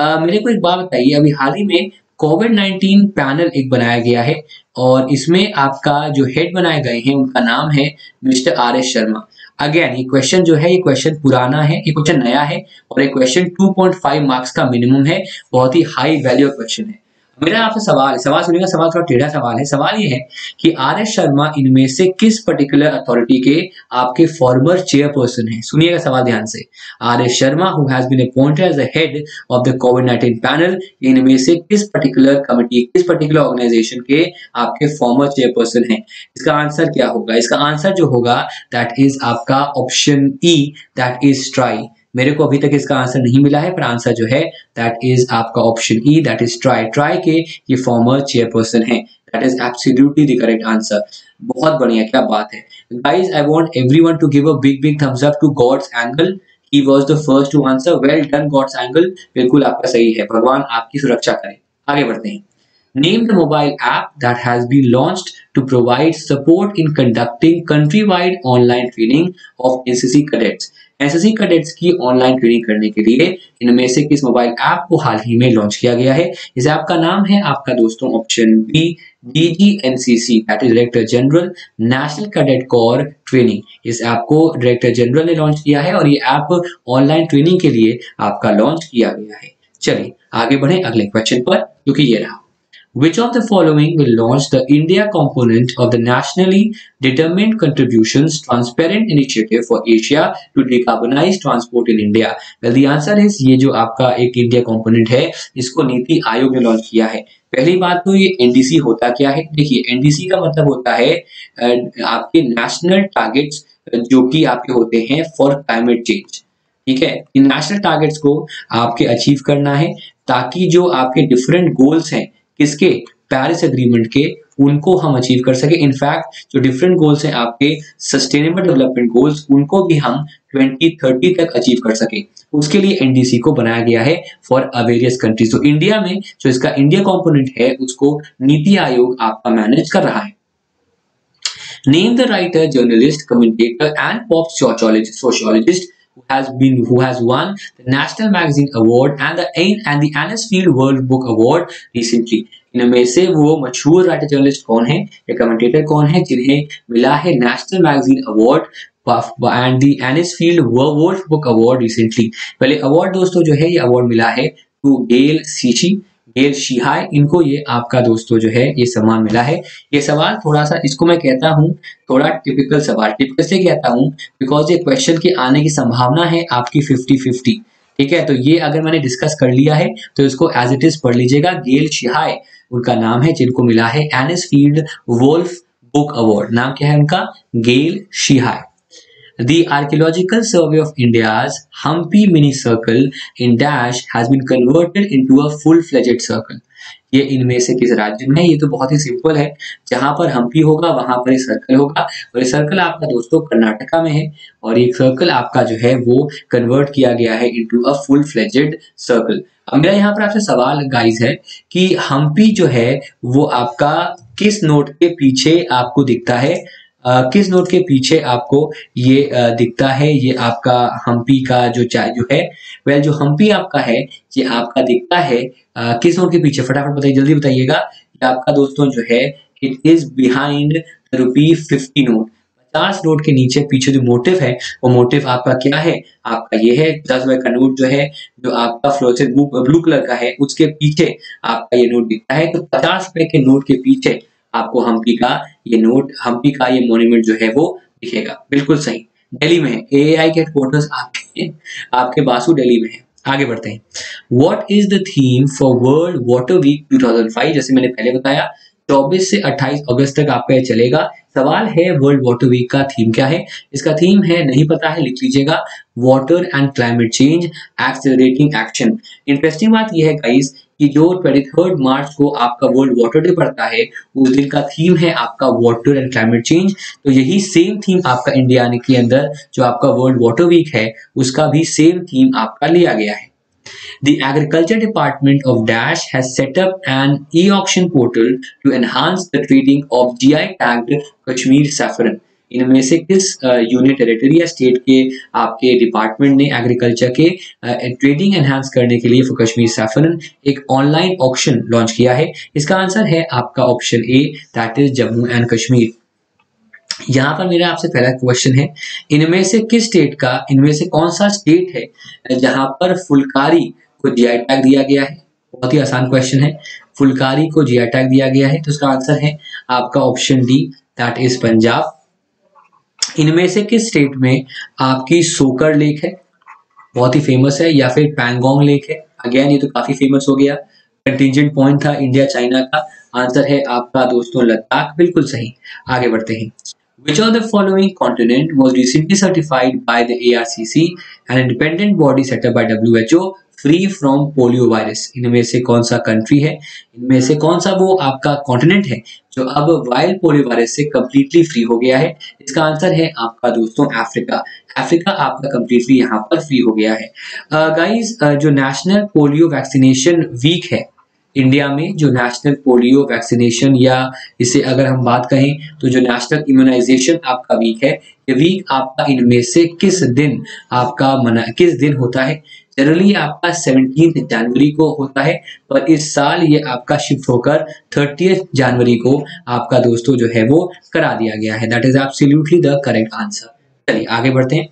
Uh, मेरे को एक बात बताइए अभी हाल ही में कोविड 19 पैनल एक बनाया गया है और इसमें आपका जो हेड बनाए गए हैं उनका नाम है mister R S Sharma. Again ये क्वेश्चन जो है, ये क्वेश्चन पुराना है, ये क्वेश्चन नया है और ये क्वेश्चन 2.5 मार्क्स का मिनिमम है। बहुत ही हाई वैल्यू क्वेश्चन है। मेरा आपसे सवाल सवाल सुनिएगा, सवाल थोड़ा टेढ़ा सवाल है। सवाल ये है कि आर एस शर्मा इनमें से किस पर्टिकुलर अथॉरिटी के आपके फॉर्मर चेयरपर्सन हैं? सुनिएगा सवाल ध्यान से। R S Sharma who has been appointed as the head of the covid 19 panel इनमें से किस पर्टिकुलर कमिटी किस पर्टिकुलर ऑर्गेनाइजेशन के आपके फॉर्मर चेयरपर्सन हैं? इसका आंसर क्या होगा? इसका आंसर जो होगा दैट इज़ आपका option E that is TRAI मेरे को अभी तक इसका आंसर नहीं मिला है, पर आंसर जो है दैट इज़ आपका option E that is TRAI TRAI के ये फॉर्मर चेयरपर्सन है। That is absolutely the correct answer बहुत बढ़िया, क्या बात है। Guys I want everyone to give a big big thumbs up to God's angle he was the first to answer well done God's angle बिल्कुल आपका सही है। भगवान आपकी सुरक्षा करे। आगे बढ़ते हैं। Name the mobile app that has been launched to provide support in conducting countrywide online training of NCC cadets. SSC cadets की ऑनलाइन ट्रेनिंग करने के लिए इनमें से किस मोबाइल ऐप को हाल ही में लॉन्च किया गया है? इस ऐप का नाम है आपका दोस्तों option B DGNCC that is director general national cadet corps training इस ऐप को डायरेक्टर जनरल ने लॉन्च किया है और ये ऐप ऑनलाइन ट्रेनिंग के लिए आपका लॉन्च किया गया है। चलिए आगे बढ़े अगले क्वेश्चन पर, क्योंकि ये रहा। Which of the following will launch the India component of the nationally determined contributions transparent initiative for Asia to decarbonize transport in India? Well, the answer is ये जो आपका एक इंडिया कंपोनेंट है इसको नीति आयोग ने लॉन्च किया है पहली बात तो ये एनडीसी होता क्या है देखिए एनडीसी का मतलब होता है आपके नेशनल टारगेट्स जो कि आपके होते हैं फॉर क्लाइमेट चेंज ठीक है इन नेशनल टारगेट्स को आपके अचीव करना है ताकि जो आपके डिफरेंट गोल्स हैं किसके? पेरिस एग्रीमेंट के। उनको हम अचीव कर सके। इनफैक्ट जो डिफरेंट गोल्स हैं आपके सस्टेनेबल डेवलपमेंट गोल्स उनको भी हम 2030 तक अचीव कर सके। उसके लिए एनडीसी को बनाया गया है फॉर अवेरियस कंट्रीज़ तो इंडिया में जो इसका इंडिया कंपोनेंट है, उसको नीति आयोग आपका मैनेज कर रहा है। Name the writer journalist commentator and pop sociologist who has been, who has won the National Magazine Award and the and the Anisfield World Book Award recently. इनमें से वो मशहूर राइटर जर्नलिस्ट कौन है? या कमेंटेटर कौन है? जिन्हें मिला है national magazine award and the Anisfield world book award recently पहले अवार्ड दोस्तों जो है, ये अवार्ड मिला है टू गेल सीची गेल शिहाय, इनको ये आपका दोस्तों जो है, ये सम्मान मिला है। ये सवाल थोड़ा सा इसको मैं कहता हूँ, थोड़ा टिपिकल सवाल टिपिकल से कहता हूँ बिकॉज़ ये क्वेश्चन के आने की संभावना है आपकी फिफ्टी फिफ्टी ठीक है? तो ये अगर मैंने डिस्कस कर लिया है तो इसको एज इट इज़ पढ़ लीजिएगा। गेल शिहाय, उनका नाम है, जिनको मिला है Anisfield Wolf book award नाम क्या है उनका? गेल शिहाय। The Archaeological Survey of India's Humpy mini circle in Dash has been converted into a full-fledged circle. ये इनमें से किस राज्य में है, ये तो बहुत ही सिंपल है। जहाँ पर हम्पी होगा, वहाँ पर एक सर्कल होगा। और ये सर्कल आपका दोस्तों कर्नाटका में है। और ये सर्कल आपका जो है, वो कन्वर्ट किया गया है into a full fledged circle अब मेरा यहाँ पर आपसे सवाल गाइस है कि हम्पी जो है, वो आपका किस नोट के पीछे आपको दिखता है? किस नोट के पीछे आपको ये दिखता है? ये आपका हम्पी का जो चाय, जो है वेल जो हम्पी आपका है, ये आपका दिखता है। किस नोट के पीछे? फटाफट बताइए, जल्दी बताइएगा आपका दोस्तों जो है it is behind rupee fifty note पचास नोट के नीचे पीछे जो मोटिव है, वो मोटिव आपका क्या है? आपका ये है, दस रुपए का नोट जो है, जो आपका फ्लोसेट ब्लू कलर का है, उसके पीछे आपका ये नोट दिखता है। तो पचास रुपए के नोट के पीछे आपको हम्पी का ये नोट हम्पी का ये मोन्यूमेंट जो है वो दिखेगा। बिल्कुल सही। दिल्ली में ए आई के हेडक्वार्टर्स आपके आपके बासु दिल्ली में है। आगे बढ़ते हैं। What is the theme for world water week 2005 जैसे मैंने पहले बताया 24 से 28 अगस्त तक आपका ये चलेगा। सवाल है वर्ल्ड वाटर वीक का थीम क्या है? इसका थीम है, नहीं पता है, लिख लीजिएगा। Water and climate change accelerating action interesting बात यह है गाइस कि जो ट्वेंटी थर्ड मार्च को आपका वर्ल्ड वाटर डे पड़ता है, उस दिन का थीम है आपका वाटर एंड क्लाइमेट चेंज तो यही सेम थीम आपका इंडिया के अंदर, जो आपका वर्ल्ड वाटर वीक है, उसका भी सेम थीम आपका लिया गया है The Agriculture Department of Dash has set up an e-auction portal to enhance the trading of GI tagged Kashmir saffron. इनमें से किस यूनिट टेरिटरी या स्टेट के आपके डिपार्टमेंट ने एग्रीकल्चर के ट्रेडिंग एनहांस करने के लिए कश्मीर सैफरन एक ऑनलाइन ऑप्शन लॉन्च किया है। इसका आंसर है आपका option A that is Jammu and Kashmir यहाँ पर मेरा आपसे पहला क्वेश्चन है, इनमें से किस स्टेट का, इनमें से कौन सा स्टेट है, जहाँ पर फुलकारी को जीआई टैग दिया गया है? बहुत ही आसान क्वेश्चन है। फुलकारी को जीआई टैग दिया गया है तो उसका आंसर है आपका option D that is Punjab इनमें से किस स्टेट में आपकी सोकर लेक है? बहुत ही फ़ेमस है या फिर पैंगोंग लेक है? अगेन ये तो काफ़ी फ़ेमस हो गया। कंटिजेंट पॉइंट था इंडिया चाइना का। आंसर है आपका दोस्तों लद्दाख। बिल्कुल सही। आगे बढ़ते हैं। Which of the following continent was recently certified by the ARCC, an independent body set up by WHO free from polio virus इनमें से कौन सा कंट्री है? इनमें से कौन सा वो आपका कॉन्टिनेंट है जो अब वाइल्ड पोलियो वायरस से कम्प्लीटली फ्री हो गया है? इसका आंसर है आपका दोस्तों अफ्रीका अफ्रीका आपका कम्प्लीटली यहाँ पर फ्री हो गया है। गाइज़ uh, uh, जो नेशनल पोलियो वैक्सीनेशन वीक है इंडिया में जो नेशनल पोलियो वैक्सीनेशन या इसे अगर हम बात कहें तो जो नेशनल इम्यूनाइजेशन आपका वीक है ये वीक आपका इनमें से किस दिन आपका मना किस दिन होता है? जनरली आपका सेवनटीन जनवरी को होता है, पर इस साल ये आपका शिफ्ट होकर थर्टी जनवरी को आपका दोस्तों जो है वो करा दिया गया है। That is absolutely the correct answer चलिए, आगे बढ़ते हैं।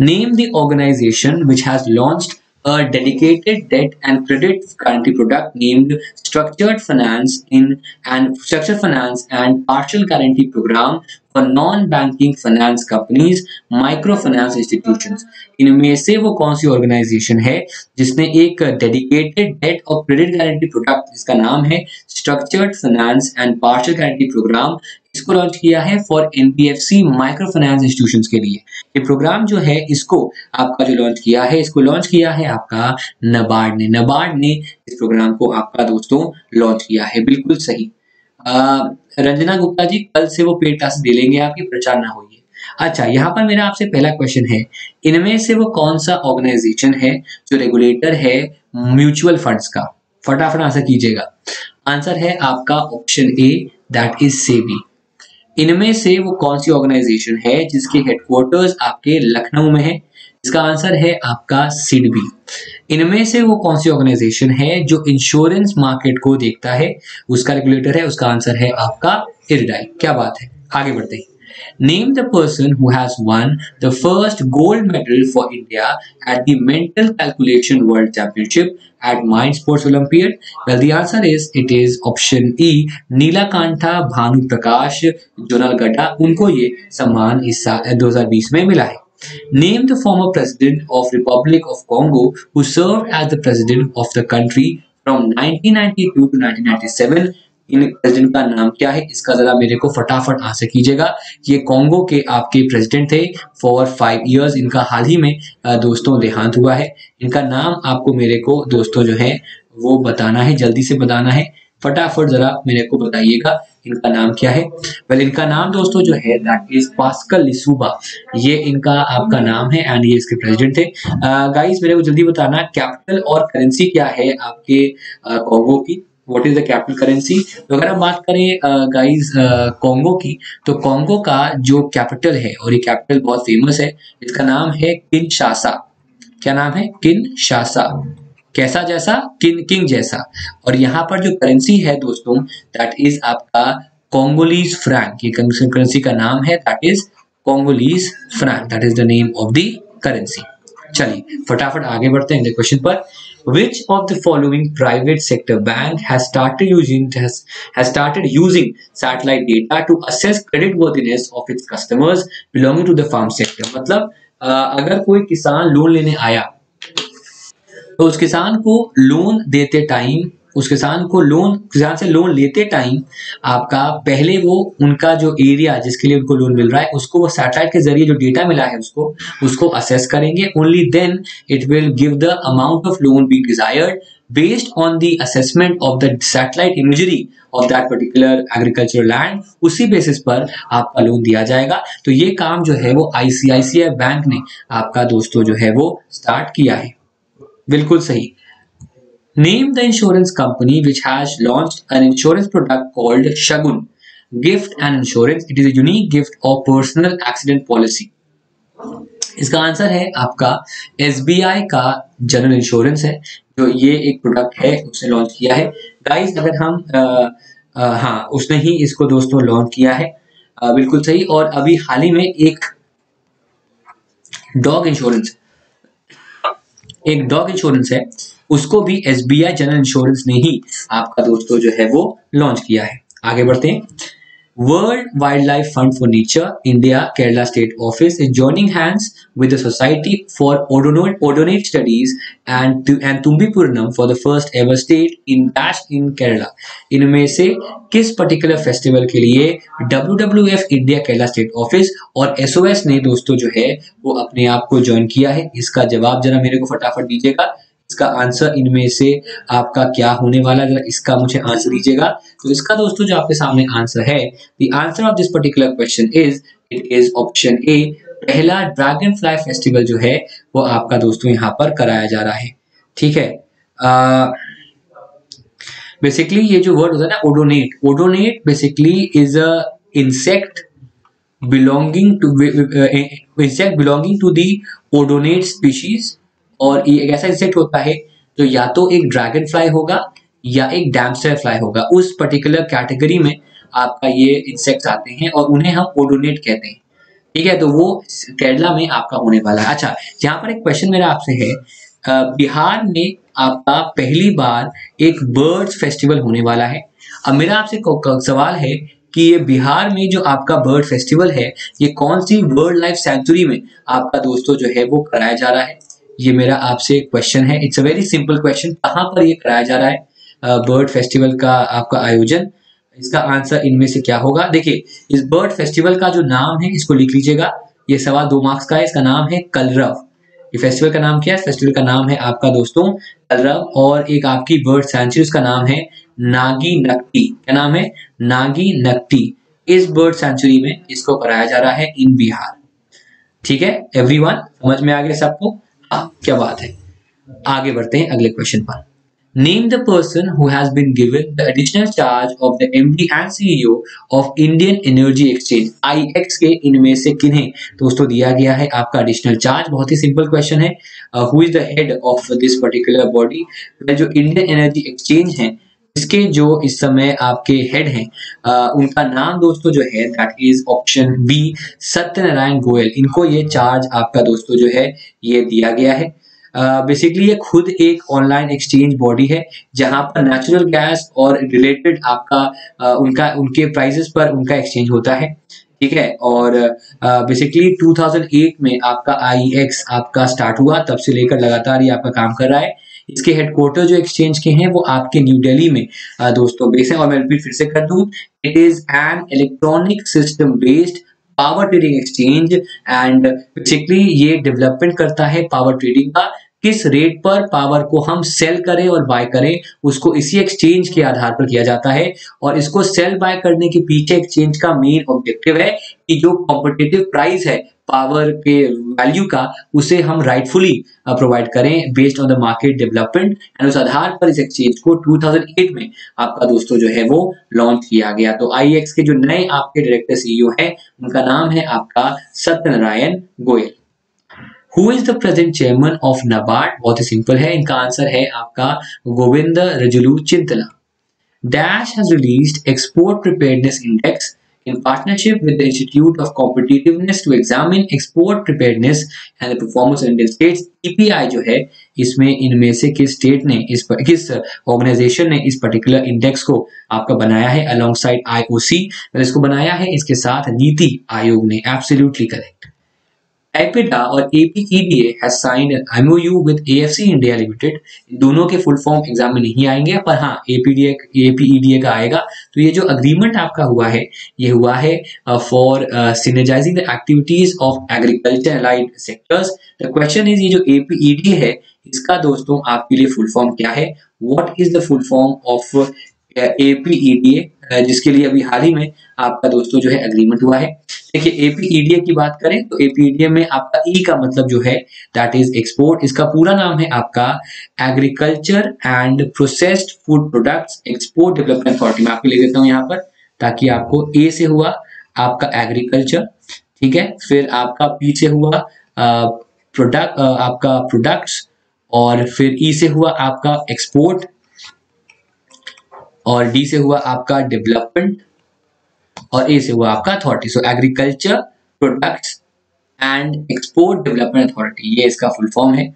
Name the organisation which has launched a dedicated debt and credit guarantee product named structured finance in and structured finance and partial guarantee program non banking finance companies micro finance institution इनमें से वो कौन सी ऑर्गेनाइजेशन है जिसने एक डेडिकेटेड डेट और क्रेडिट गारंटी प्रोडक्ट जिसका नाम है structured finance and partial guarantee programme इसको लॉन्च किया है for NBFC micro finance institution के लिए। ये प्रोग्राम जो है, इसको आपका जो लॉन्च किया है, इसको लॉन्च किया है आपका नबार्ड ने। नबार्ड ने इस प्रोग्राम को आपका दोस्तों लॉन्च किया है। बिल्कुल सही। रंजना गुप्ता जी, कल से वो पेड क्लास दे लेंगे आपकी, प्रचार ना होइए। अच्छा यहाँ पर मेरा आपसे पहला क्वेश्चन है, इनमें से वो कौन सा ऑर्गेनाइजेशन है जो रेगुलेटर है म्यूचुअल फंड्स का? फटाफट आंसर कीजिएगा। आंसर है आपका option A that is SEBI इनमें से वो कौन सी ऑर्गेनाइजेशन है जिसके हेडक्वार्टर्स आपके लखनऊ में है? इसका आंसर है आपका सिडबी। इनमें से वो कौन सी ऑर्गेनाइजेशन है जो इंश्योरेंस मार्केट को देखता है? उसका रेगुलेटर है, उसका आंसर है आपका इरडाई क्या बात है? आगे बढ़ते हैं। Name the person who has won the first gold medal for India at the Mental Calculation World Championship at Mind Sports Olympiad? Well, the answer is it is option E. Nilakantha Bhanu Prakash zonal गड्ढा उनको ये सम्मान इस साल 2020 में मिला है Name the former president of Republic of Congo who served as the president of the country from 1992 to 1997. इन प्रेसिडेंट का नाम क्या है, इसका जरा मेरे को फटाफट आंसर कीजिएगा ये कॉन्गो के आपके प्रेसिडेंट थे फॉर फाइव इयर्स इनका हाल ही में दोस्तों देहांत हुआ है। इनका नाम आपको मेरे को दोस्तों जो है, वो बताना है, जल्दी से बताना है। फटाफट जरा मेरे को बताइएगा इनका नाम क्या है। वेल इनका नाम दोस्तों जो है दैट इज़ पास्कल लिसुबा ये इनका आपका नाम है एंड ये इसके प्रेसिडेंट थे। गाइस मेरे को जल्दी बताना कैपिटल और करेंसी क्या है आपके कॉन्गो की? What is the capital currency तो अगर हम बात करें गाइस कॉन्गो की तो कॉन्गो का जो कैपिटल है, और ये कैपिटल बहुत फ़ेमस है, इसका नाम है किन शासा क्या नाम है? किन शासा कैसा जैसा? किंग किंग जैसा। और यहाँ पर जो करेंसी है दोस्तों दैट इज़ आपका कॉन्गोलीज फ्रैंक ये करेंसी का नाम है that is Congolese franc that is the name of the currency चलिए, फटाफट आगे बढ़ते हैं क्वेश्चन पर। which of the following private sector bank has started using has, has started using satellite data to assess credit worthiness of its customers belonging to the farm sector मतलब अगर कोई किसान लोन लेने आया तो उस किसान को लोन देते टाइम उस किसान को लोन किसान से लोन लेते टाइम आपका पहले वो उनका जो एरिया जिसके लिए उनको लोन मिल रहा है, उसको वो सैटेलाइट के ज़रिए जो डेटा मिला है उसको उसको असेस करेंगे। Only then it will give the amount of loan be desired based on the assessment of the satellite imagery of that particular agriculture land उसी बेसिस पर आपका लोन दिया जाएगा। तो ये काम जो है वो आईसीआईसीआई बैंक ने आपका दोस्तों जो है वो स्टार्ट किया है। बिल्कुल सही। Name the insurance company which has launched an insurance product called Shagun Gift and Insurance. It is a unique gift of personal accident policy. इसका आंसर है आपका SBI का जनरल इंश्योरेंस है जो ये एक प्रोडक्ट है उसने लॉन्च किया है गाइस अगर हम आ, आ, हाँ उसने ही इसको दोस्तों लॉन्च किया है आ, बिल्कुल सही और अभी हाल ही में एक डॉग इंश्योरेंस एक डॉग इंश्योरेंस है उसको भी एसबीआई जनरल इंश्योरेंस ने ही आपका दोस्तों जो है वो लॉन्च किया है। आगे बढ़ते हैं। World wild life fund for nature India Kerala state office is joining hands with the society for odonate studies and and Thumbipuranam for the first ever state in dash in Kerala इनमें से किस पर्टिकुलर फेस्टिवल के लिए W W F India Kerala state office और एस ने दोस्तों जो है वो अपने आप को ज्वाइन किया है? इसका जवाब जरा मेरे को फटाफट दीजिएगा। इसका आंसर इनमें से आपका क्या होने वाला है? इसका मुझे आंसर दीजिएगा। तो इसका दोस्तों जो आपके सामने आंसर है the answer of this particular question is it is option A पहला ड्रैगन फ्लाई फेस्टिवल जो है, वो आपका दोस्तों यहाँ पर कराया जा रहा है। ठीक है? बेसिकली ये जो वर्ड होता है ना odonate odonate basically is a insect belonging to insect belonging to the odonate species और ये एक ऐसा इंसेक्ट होता है जो या तो एक ड्रैगन फ्लाई होगा या एक डैमस्टर फ्लाई होगा। उस पर्टिकुलर कैटेगरी में आपका ये इंसेक्ट्स आते हैं और उन्हें हम ओडोनेट कहते हैं। ठीक है तो वो केरला में आपका होने वाला है। अच्छा यहाँ पर एक क्वेश्चन मेरा आपसे है। बिहार में आपका पहली बार एक बर्ड्स फेस्टिवल होने वाला है। अब मेरा आपसे सवाल है कि ये बिहार में जो आपका बर्ड फेस्टिवल है, ये कौन सी वर्ल्ड लाइफ सेंचुरी में आपका दोस्तों जो है वो कराया जा रहा है? ये मेरा आपसे एक क्वेश्चन है। It's a very simple question कहाँ पर ये कराया जा रहा है? बर्ड फेस्टिवल का आपका आयोजन। इसका आंसर इनमें से क्या होगा? देखिए, इस बर्ड फेस्टिवल का जो नाम है, इसको लिख लीजिएगा। ये सवाल दो मार्क्स का है। इसका नाम है कलरव। ये फेस्टिवल का नाम क्या है? फेस्टिवल का नाम है आपका दोस्तों कलरव। और एक आपकी बर्ड सेंचुरी उसका नाम है नागी नकटी क्या नाम है? नागी नकटी इस बर्ड सेंचुरी में इसको कराया जा रहा है इन बिहार। ठीक है? एवरीवन समझ में आ गया सबको? क्या बात है? आगे बढ़ते हैं अगले क्वेश्चन पर। Name the person who has been given the additional charge of the MD and CEO of Indian Energy Exchange IX के इनमें से किन्हें? दोस्तों, दिया गया है आपका एडिशनल चार्ज बहुत ही सिंपल क्वेश्चन है। Who is the head of this particular body जो इंडियन एनर्जी एक्सचेंज है इसके जो इस समय आपके हेड हैं उनका नाम दोस्तों जो है that is option B Satyanarayan Goyal. इनको ये चार्ज आपका दोस्तों जो है ये दिया गया है। बेसिकली ये खुद एक ऑनलाइन एक्सचेंज बॉडी है जहाँ पर नेचुरल गैस और रिलेटेड आपका uh, उनका उनके प्राइजेस पर उनका एक्सचेंज होता है। ठीक है? और बेसिकली uh, 2008 में आपका आईएक्स आपका स्टार्ट हुआ तब से लेकर लगातार ये आपका काम कर रहा है। इसके हेडक्वार्टर जो एक्सचेंज के हैं, वो आपके न्यू दिल्ली में दोस्तों बेस है और मैं रिपीट फिर से कर दूँ। It is an electronic system based power trading exchange and basically ये डेवलपमेंट करता है पावर ट्रेडिंग का। किस रेट पर पावर को हम सेल करें और बाय करें, उसको इसी एक्सचेंज के आधार पर किया जाता है और इसको सेल बाय करने के पीछे एक्सचेंज का मेन ऑब्जेक्टिव है कि जो कॉम्पिटेटिव प्राइस है पावर के वैल्यू का, उसे हम राइटफुली प्रोवाइड करें based on the market development and उस आधार पर इस एक्सचेंज को 2008 में आपका दोस्तों जो है वो लॉन्च किया गया। तो आई के जो नए आपके डायरेक्टर सीईओ है, उनका नाम है आपका Satyanarayan Goyal. Who is the present chairman of NABARD बहुत ही सिंपल है, इनका आंसर है आपका Govind Rajulu Chintala. Dash has released export preparedness index in partnership with the Institute of Competitiveness to examine export preparedness and the performance of Indian states EPI जो है इसमें इनमें से किस स्टेट ने इस पर, किस ऑर्गेनाइजेशन ने इस पर्टिकुलर इंडेक्स को आपका बनाया है अलोंग साइड आईओसी इसको बनाया है इसके साथ नीति आयोग ने एब्सोल्युटली करेक्ट एपिडा और APEDA has signed MOU with AFC India limited दोनों के फुल फॉर्म एग्ज़ाम में नहीं आएँगे, पर हाँ एपीडीए एपीईडीए का आएगा। तो ये जो अग्रीमेंट आपका हुआ है, ये हुआ है for synergising the activities of agriculture allied sectors the question is ये जो एपीईडीए है, इसका दोस्तों आपके लिए फुल फॉर्म क्या है? What is the full form of APEDA जिसके लिए अभी हाल ही में आपका दोस्तों जो है अग्रीमेंट हुआ है। देखिए एपीईडीए की बात करें तो एपीईडीए में आपका ई e का मतलब जो है दैट इज़ एक्सपोर्ट इसका पूरा नाम है आपका agriculture and processed food products export development authority मैं आपको ले देता हूँ यहाँ पर, ताकि आपको ए से हुआ आपका एग्रीकल्चर ठीक है? फिर आपका पी से हुआ प्रोडक्ट आपका प्रोडक्ट्स और फिर ई e से हुआ आपका एक्सपोर्ट और डी से हुआ आपका डेवलपमेंट और ए से हुआ आपका authority so agriculture products and export development authority ये इसका फुल फॉर्म है।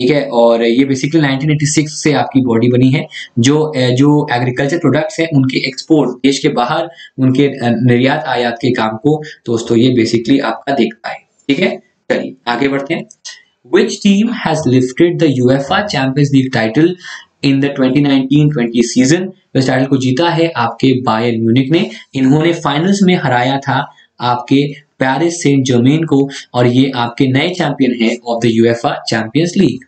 ठीक है? और ये बेसिकली 1986 से आपकी बॉडी बनी है। जो जो एग्रीकल्चर प्रोडक्ट्स हैं, उनके एक्सपोर्ट देश के बाहर उनके निर्यात आयात के काम को दोस्तों ये बेसिकली आपका देखता है। ठीक है? चलिए, आगे बढ़ते हैं। Which team has lifted the UEFA Champions League title in the 2019-20 season इस टाइटल को जीता है आपके बायर म्यूनिक ने। इन्होंने फाइनल्स में हराया था आपके पेरिस सेंट जर्मेन को और ये आपके नए चैंपियन है of the UEFA champions league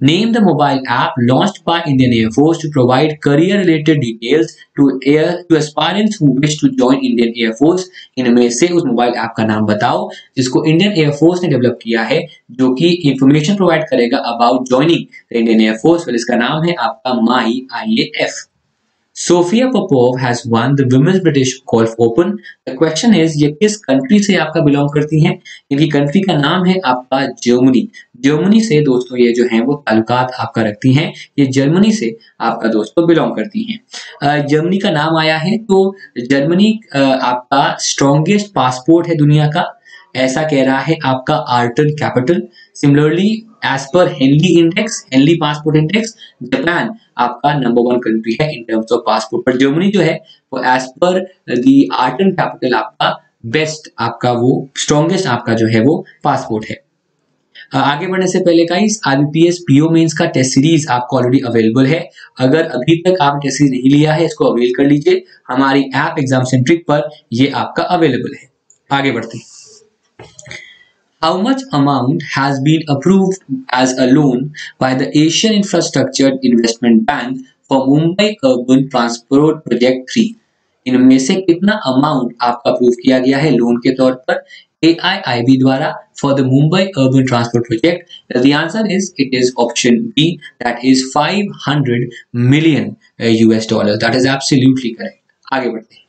the mobile app launched by Indian Air Force to provide career-related details to air, to aspirants who wish to join Indian Air Force. इनमें से उस मोबाइल ऐप का नाम बताओ, जिसको इंडियन एयरफोर्स ने डेवलप किया है, जो कि इंफॉर्मेशन प्रोवाइड करेगा about joining Indian air force इसका नाम है आपका my I F Sofia Popov has won the women's British golf open the question is ये किस कंट्री से आपका बिलोंग करती हैं? इनकी कंट्री का नाम है आपका जर्मनी जर्मनी से दोस्तों ये जो है वो ताल्लुकात आपका रखती हैं। ये जर्मनी से आपका दोस्तों बिलोंग करती हैं। जर्मनी का नाम आया है तो जर्मनी आपका स्ट्रॉन्गेस्ट पासपोर्ट है दुनिया का। ऐसा कह रहा है आपका Arton capital similarly as per Henley index Henley passport index Japan आपका नंबर वन कंट्री है इन टर्म्स ऑफ़ पासपोर्ट पर जर्मनी जो है, वो एज पर दी आर्टन कैपिटल आपका बेस्ट आपका वो स्ट्रॉन्गेस्ट आपका जो है वो पासपोर्ट है। आगे बढ़ने से पहले का इस आईबीपीएस पीओ मेंस का टेस्ट सीरीज़ आपको ऑलरेडी अवेलेबल है। अगर अभी तक आप टेस्ट सीरीज़ नहीं लिया है, इसको अवेल कर लीजिए। हमारी ऐप एग्ज़ाम सेंट्रिक पर ये आपका अवेलेबल है। आगे बढ़ते हैं। how much amount has been approved as a loan by the asian infrastructure investment bank for mumbai urban transport project 3 इनमें से कितना अमाउंट आपका अप्रूव किया गया है लोन के तौर पर? ए आई आई बी द्वारा for the Mumbai urban transport project the is it is option B that is 500 million US dollar that is absolutely correct आगे बढ़ते हैं।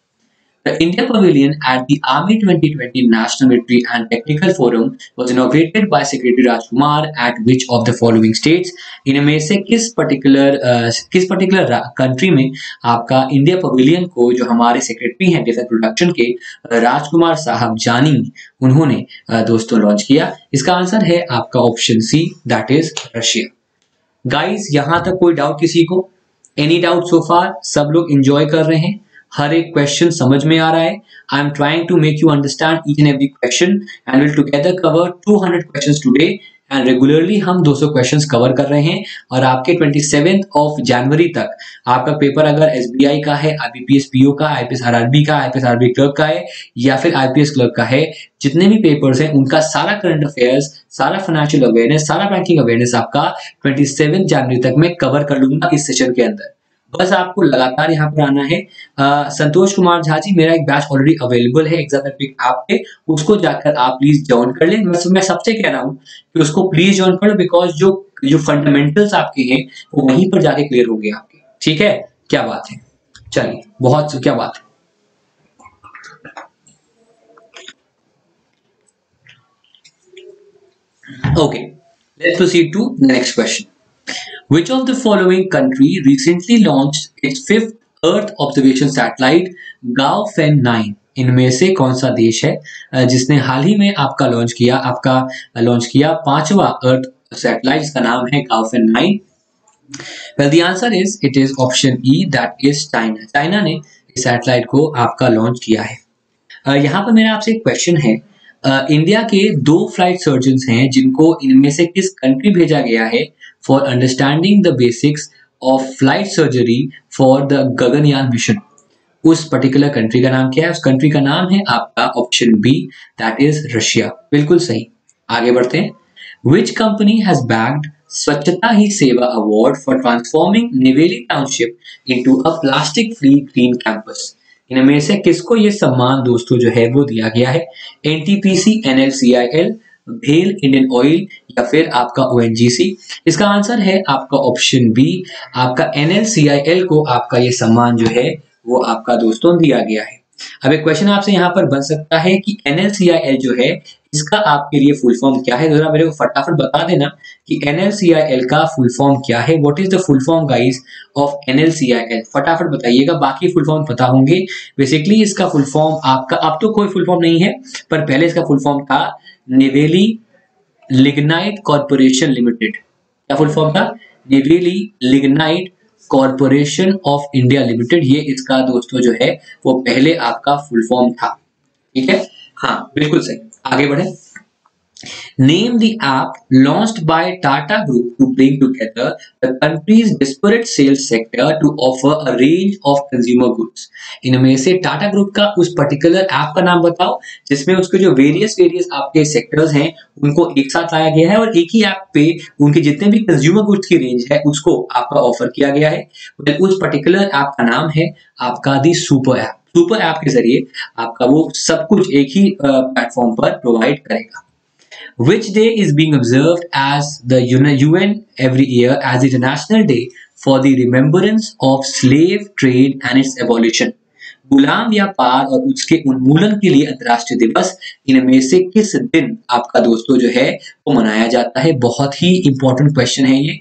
The India Pavilion at the Army 2020 National Military and Technical Forum was inaugurated by Secretary Rajkumar at which of the following states? इनमें से किस पर्टिकुलर uh, किस पर्टिकुलर कंट्री में आपका इंडिया पवेलियन को जो हमारे सेक्रेटरी हैं डिफेंस प्रोडक्शन के राजकुमार साहब जानी उन्होंने uh, दोस्तों लॉन्च किया। इसका आंसर है आपका option C that is Russia guys यहाँ तक कोई डाउट किसी को? एनी डाउट सो फार सब लोग इंजॉय कर रहे हैं? हर एक क्वेश्चन समझ में आ रहा है। I am trying to make you understand each and every question and will together cover 200 questions today and regularly हम 200 क्वेश्चंस कवर कर रहे हैं और आपके ट्वेंटी ऑफ़ जनवरी तक। आपका पेपर अगर SBI का है आईपीपीएस पीओ का आईपीएस आरआरबी का आईपीएस आरबी क्लर्क का है या फिर आईपीएस क्लर्क का है, जितने भी पेपर्स हैं, उनका सारा करंट अफेयर्स सारा फाइनेंशियल अवेयरनेस सारा बैंकिंग अवेयरनेस आपका ट्वेंटी जनवरी तक मैं कवर कर लूँगा इस सेशन के अंदर। बस आपको लगातार यहाँ पर आना है। आ, संतोष कुमार झा जी मेरा एक बैच ऑलरेडी अवेलेबल है एग्ज़ाम एपिक ऐप पे। उसको जाकर आप प्लीज़ ज्वाइन कर लें। मैं सबसे कह रहा हूँ कि उसको प्लीज़ ज्वाइन कर लो बिकॉज़ जो जो फंडामेंटल्स आपके हैं वो वहीं पर जाके क्लियर होंगे आपके। ठीक है? क्या बात है? चलिए बहुत क्या बात है? Let's proceed to the next question. Which of the following country recently launched its fifth Earth observation satellite Gaofen 9? इनमें से कौन सा देश है जिसने हाल ही में आपका लॉन्च किया आपका लॉन्च किया पांचवा अर्थ सैटेलाइट जिसका नाम है Gaofen 9 well the answer is it is option E that is China China ने इस सैटेलाइट को आपका लॉन्च किया है। uh, यहाँ पर मेरा आपसे एक क्वेश्चन है इंडिया के दो फ़्लाइट सर्जन हैं जिनको इनमें से किस कंट्री भेजा गया है for understanding the basics of flight surgery for the Gaganyaan mission उस पर्टिकुलर कंट्री का नाम क्या है? उस कंट्री का नाम है आपका option B that is Russia बिल्कुल सही। आगे बढ़ते हैं। Which company has bagged Swachhta Hi Seva award for transforming Neyveli township into a plastic free green campus इनमें से किसको ये सम्मान दोस्तों जो है वो दिया गया है? एनटीपीसी एनएलसीआईएल भेल इंडियन ऑयल या फिर आपका ओएनजीसी इसका आंसर है आपका ऑप्शन बी। आपका एनएलसीआईएल को आपका ये सम्मान जो है वो आपका दोस्तों दिया गया है। अब एक क्वेश्चन आपसे यहाँ पर बन सकता है कि एनएलसीआईएल जो है इसका आपके लिए फुल फॉर्म क्या है? जरा मेरे को फटाफट बता देना कि एनएलसीआईएल का फुल फॉर्म क्या है? What is the full form guys of NLCIL फटाफट बताइएगा, बाकी फुल फॉर्म पता होंगे। बेसिकली इसका फुल फॉर्म आपका, अब तो कोई फुल फॉर्म नहीं है, पर पहले इसका फुल फॉर्म था नेवेली लिग्नाइट कॉर्पोरेशन लिमिटेड क्या फुल फॉर्म था? Neyveli lignite corporation of India limited ये इसका दोस्तों जो है, वो पहले आपका फुल फॉर्म था। ठीक है? हाँ बिल्कुल सही। आगे बढ़े। Name the app launched by Tata Group to bring together the country's disparate sales sector to offer a range of consumer goods. इनमें से टाटा ग्रुप का उस पर्टिकुलर ऐप का नाम बताओ, जिसमें उसके जो वेरियस वेरियस आपके सेक्टर्स हैं, उनको एक साथ लाया गया है और एक ही ऐप पे उनके जितने भी कंज्यूमर गुड्स की रेंज है, उसको आपका ऑफ़र किया गया है। उस पर्टिकुलर ऐप का नाम है आपका the super app super app के ज़रिए आपका वो सब कुछ एक ही प्लेटफॉर्म पर प्रोवाइड करेगा। Which day is being observed as the UN every year as International Day for the Remembrance of Slave Trade and its Abolition. गुलाम व्यापार और उसके उन्मूलन के लिए अंतर्राष्ट्रीय दिवस, इनमें से किस दिन आपका दोस्तों जो है वो मनाया जाता है? बहुत ही इंपॉर्टेंट क्वेश्चन है ये।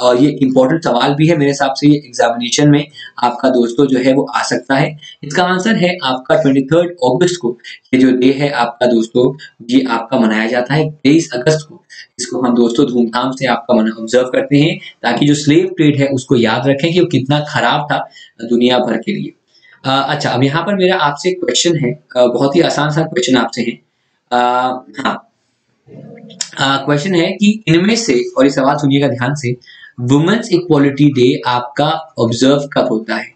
और ये इंपॉर्टेंट सवाल भी है मेरे हिसाब से ये एग्जामिनेशन में आपका दोस्तों जो है वो आ सकता है। इसका आंसर है आपका ट्वेंटी थर्ड अगस्त को। ये जो डे है आपका दोस्तों ये आपका मनाया जाता है तेईस अगस्त को। इसको हम दोस्तों धूमधाम से आपका मन ऑब्ज़र्व करते हैं ताकि जो स्लेव ट्रेड है उसको याद रखें कि वो कितना खराब था दुनिया भर के लिए। आ, अच्छा अब यहाँ पर मेरा आपसे क्वेश्चन है। आ, बहुत ही आसान सा क्वेश्चन आपसे है। हाँ। क्वेश्चन है कि इनमें से और ये सवाल सुनिएगा ध्यान से वुमेन्स इक्वालिटी डे आपका ऑब्ज़र्व कब होता है?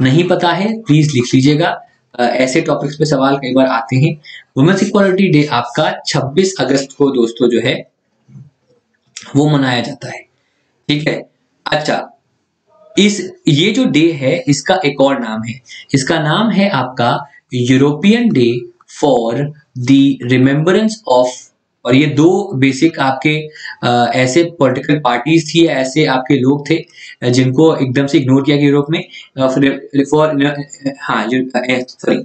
नहीं पता है प्लीज़ लिख लीजिएगा। ऐसे टॉपिक्स पे सवाल कई बार आते हैं। वुमेन्स इक्वालिटी डे आपका 26 अगस्त को दोस्तों जो है, वो मनाया जाता है। ठीक है? अच्छा इस, ये जो डे है, इसका एक और नाम है। इसका नाम है आपका European day for the remembrance of और ये दो बेसिक आपके आ, ऐसे पॉलिटिकल पार्टीज़ थी ऐसे आपके लोग थे जिनको एकदम से इग्नोर किया गया यूरोप में। फॉर हाँ sorry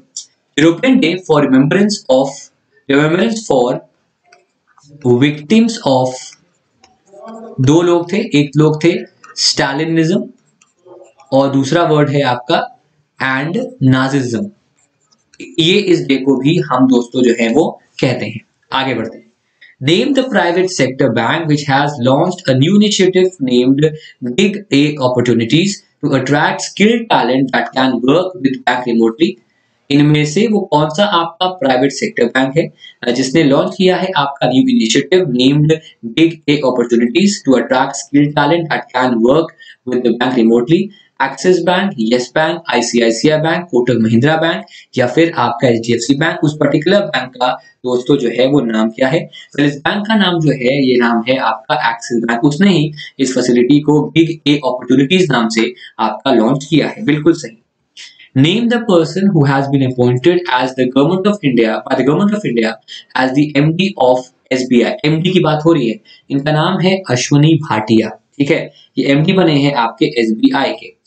European day for remembrance of remembrance for victims of दो लोग थे एक लोग थे स्टालिनिज्म और दूसरा वर्ड है आपका एंड नाजिज्म ये इस डे को भी हम दोस्तों जो है वो कहते हैं। आगे बढ़ते हैं। Name the private sector bank which has launched a new initiative named Big A Opportunities to attract skilled talent that can work with bank remotely. इनमें से वो कौन सा आपका प्राइवेट सेक्टर बैंक है जिसने लॉन्च किया है आपका new initiative named big A opportunities to attract skilled talent that can work with the bank remotely Axis bank Yes bank ICICI bank Kotak Mahindra bank या फिर आपका एच बैंक उस पर्टिकुलर बैंक का दोस्तों जो है वो नाम क्या है? तो इस बैंक का नाम जो है, ये नाम है आपका एक्सिस बैंक उसने ही इस फैसिलिटी को बिग ए अपॉर्चुनिटीज़ नाम से आपका लॉन्च किया है। बिल्कुल सही। Name the person who has been appointed as the government of India, by the government of India, as the MD of SBI. MD की बात हो रही है। इनका नाम है अश्वनी भाटिया ठीक है? ये MD बने हैं आपके SBI के।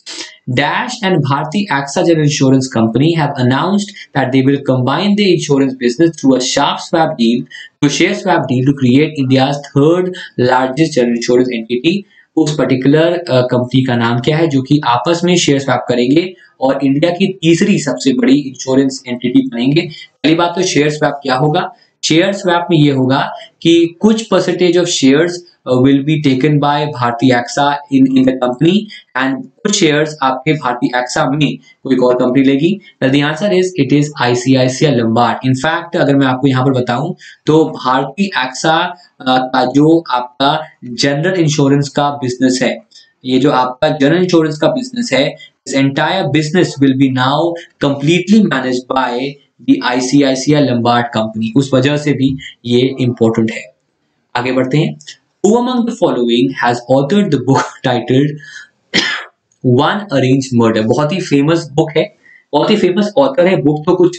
Dash and Bharti AXA General Insurance Company have announced that they will combine their insurance business through a sharp swap deal तो share swap deal to create India third largest general insurance entity उस पर्टिकुलर कंपनी का नाम क्या है, जो कि आपस में शेयर स्वैप करेंगे और इंडिया की तीसरी सबसे बड़ी इंश्योरेंस एंटिटी बनेंगे। पहली बात तो शेयर स्वैप क्या होगा? शेयर स्वैप में ये होगा कि कुछ percentage of shares will be taken by Bharti AXA in in the company and कुछ शेयर्स आपके भारतीय एक्सा में कोई और कंपनी लेगी? The answer is it is ICICI Lombard in fact अगर मैं आपको यहाँ पर बताऊँ तो भारतीय एक्सा का जो आपका जनरल इंश्योरेंस का बिज़नेस है, ये जो आपका जनरल इंश्योरेंस का बिज़नेस है इस entire business will be now completely managed by the ICICI Lombard company उस वजह से भी ये इंपॉर्टेंट है। आगे बढ़ते हैं। Who among the following has authored the book titled One Arranged Murder? बहुत ही फ़ेमस बुक है बहुत ही फ़ेमस ऑथर है बुक तो कुछ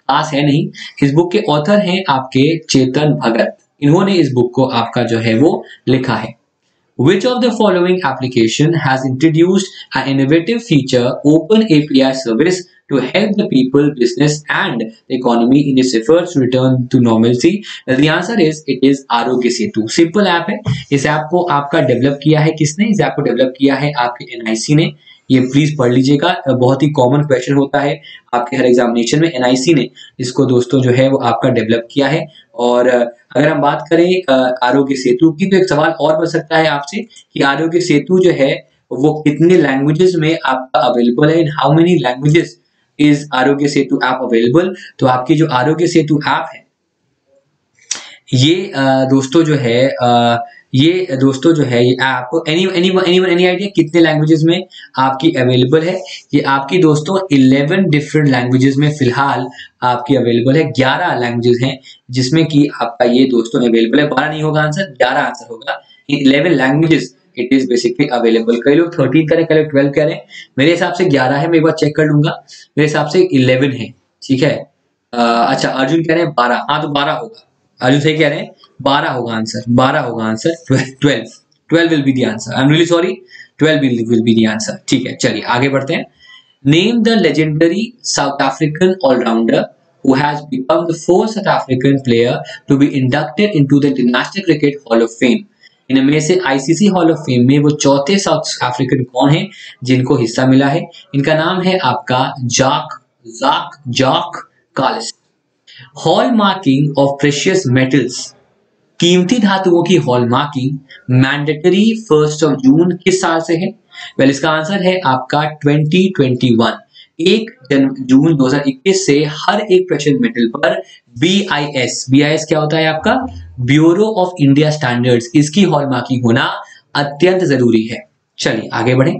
खास है नहीं इस बुक के ऑथर हैं आपके चेतन भगत इन्होंने इस बुक को आपका जो है वो लिखा है Which of the following application has introduced an innovative feature open API service to help the people, business and the economy in its efforts to return to normalcy? Well, The answer is it is Aarogya Setu simple app है। इस ऐप को आपका डेवलप किया है किसने? इस ऐप को डेवलप किया है आपके एनआईसी ने। ये प्लीज़ पढ़ लीजिएगा। बहुत ही कॉमन क्वेश्चन होता है आपके हर एग्जामिनेशन में एनआईसी ने। इसको दोस्तों जो है वो आपका डेवलप किया है। और अगर हम बात करें आरोग्य सेतु की तो एक सवाल और बन सकता है आपसे कि आरोग्य सेतु जो है वो कितने लैंग्वेजेस में आपका अवेलेबल है? In how many languages is Arogya Setu app available तो आपकी जो आरोग्य सेतु ऐप है, ये दोस्तों जो है ये दोस्तों जो है, ये app any any any any idea कितने लैंग्वेजेस में आपकी अवेलेबल है? ये आपकी दोस्तों 11 डिफरेंट लैंग्वेजेस में फ़िलहाल आपकी अवेलेबल है 11 लैंग्वेजेस हैं, जिसमें कि आपका ये दोस्तों अवेलेबल है। 12 नहीं होगा आंसर 11 आंसर होगा। 11 languages it is basically available कई लोग थर्टीन करें कई लोग ट्वेल्व करें। मेरे हिसाब से ग्यारह है मैं एक बार चेक कर लूँगा। मेरे हिसाब से इलेवन है ठीक है? आ, अच्छा अर्जुन कह रहे हैं बारह। हाँ तो बारह होगा। अर्जुन सही कह रहे हैं? बारह होगा आंसर बारह होगा answer twelve twelve will be the answer I am really sorry twelve will be the answer ठीक है चलिए आगे बढ़ते हैं। Name the legendary South African allrounder who has become the fourth South African player to be inducted into the International Cricket Hall of Fame. इनमें से आईसीसी हॉल ऑफ़ फेम में वो चौथे साउथ अफ्रीकन कौन है, जिनको हिस्सा मिला है। इनका नाम है आपका Jacques Jacques Jacques Kallis. Hallmarking of precious metals कीमती धातुओं की hallmarking mandatory first of June किस साल से है? वेल इसका आंसर है आपका 2021 एक जून 2021 से हर एक प्रेशर मेटल पर B I S B I S क्या होता है आपका? ब्यूरो ऑफ़ इंडिया स्टैंडर्ड्स इसकी हॉलमार्किंग होना अत्यंत ज़रूरी है। चलिए, आगे बढ़े।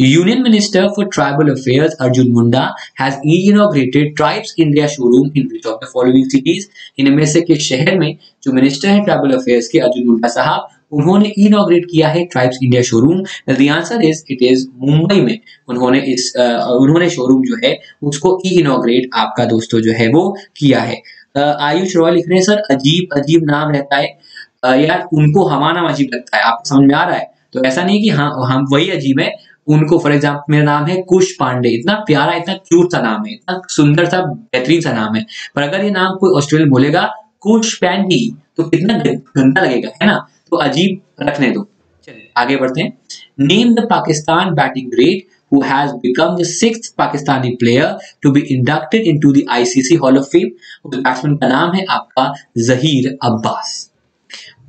Union minister for tribal affairs Arjun Munda has inaugurated tribes India showroom in of the following cities इनमें से के शहर में जो मिनिस्टर है ट्राइबल अफेयर्स के अर्जुन मुंडा साहब? उन्होंने इनॉग्रेट किया है tribes India showroom the answer is it is Mumbai में उन्होंने इस उन्होंने शोरूम जो है, उसको इनॉग्रेट आपका दोस्तों जो है वो किया है। आयुष रॉय लिख रहे हैं, सर, अजीब अजीब नाम रहता है। यार, उनको हमारा अजीब लगता है। आपको समझ में आ रहा है? तो ऐसा नहीं कि हाँ हम वही अजीब है। उनको फॉर एग्ज़ाम्पल मेरा नाम है कुश पांडे। इतना प्यारा, इतना क्यूट सा नाम है, इतना सुंदर सा, बेहतरीन सा नाम है। पर अगर ये नाम कोई ऑस्ट्रेलियन बोलेगा, कुश पैंडी तो कितना गंदा लगेगा, है ना? तो अजीब रखने दो आगे बढ़ते हैं name the Pakistan batting great who has become the sixth Pakistani player to be inducted into the ICC Hall of Fame. Batsman का नाम है आपका Zaheer Abbas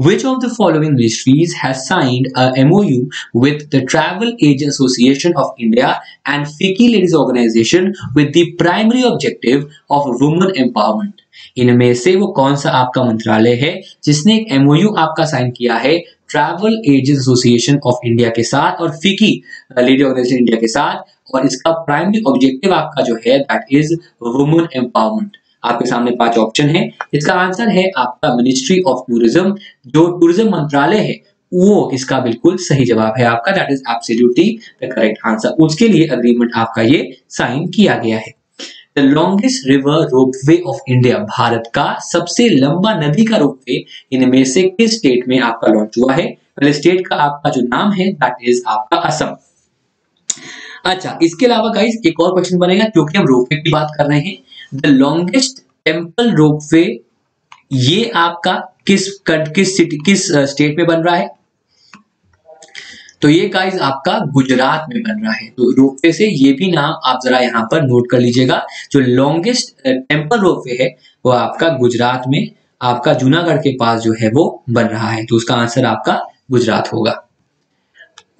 Which of the following ministries has signed a MOU with the Travel Agent Association of India and FICCI Ladies Organization with the primary objective of women empowerment? इनमें से वो कौन सा आपका मंत्रालय है, जिसने एक एमओयू आपका साइन किया है travel agent association of India के साथ और फिकी लेडी ऑर्गेनाइजेशन इंडिया के साथ, और इसका प्राइमरी ऑब्जेक्टिव आपका जो है दैट इज़ वुमेन एम्पावरमेंट आपके सामने पाँच ऑप्शन है। इसका आंसर है आपका मिनिस्ट्री ऑफ़ टूरिज़्म जो टूरिज़्म मंत्रालय है, वो इसका बिल्कुल सही जवाब है आपका that is absolutely the correct answer उसके लिए अग्रीमेंट आपका ये साइन किया गया है। The longest river ropeway of India Bharat का सबसे लंबा नदी का रोपवे इनमें से किस स्टेट में आपका लॉन्च हुआ है पहले स्टेट का आपका जो नाम है दैट इज़ आपका असम अच्छा इसके अलावा गाइस एक और क्वेश्चन बनेगा क्योंकि हम रोपवे की बात कर रहे हैं द लॉन्गेस्ट टेंपल रोपवे ये आपका किस किस सिटी किस स्टेट में बन रहा है तो ये गाइज़ आपका गुजरात में बन रहा है। तो रोपवे से ये भी नाम आप जरा यहाँ पर नोट कर लीजिएगा। जो लॉन्गेस्ट टेंपल रोपवे है, वो आपका गुजरात में, आपका जूनागढ़ के पास जो है वो बन रहा है। तो उसका आंसर आपका गुजरात होगा।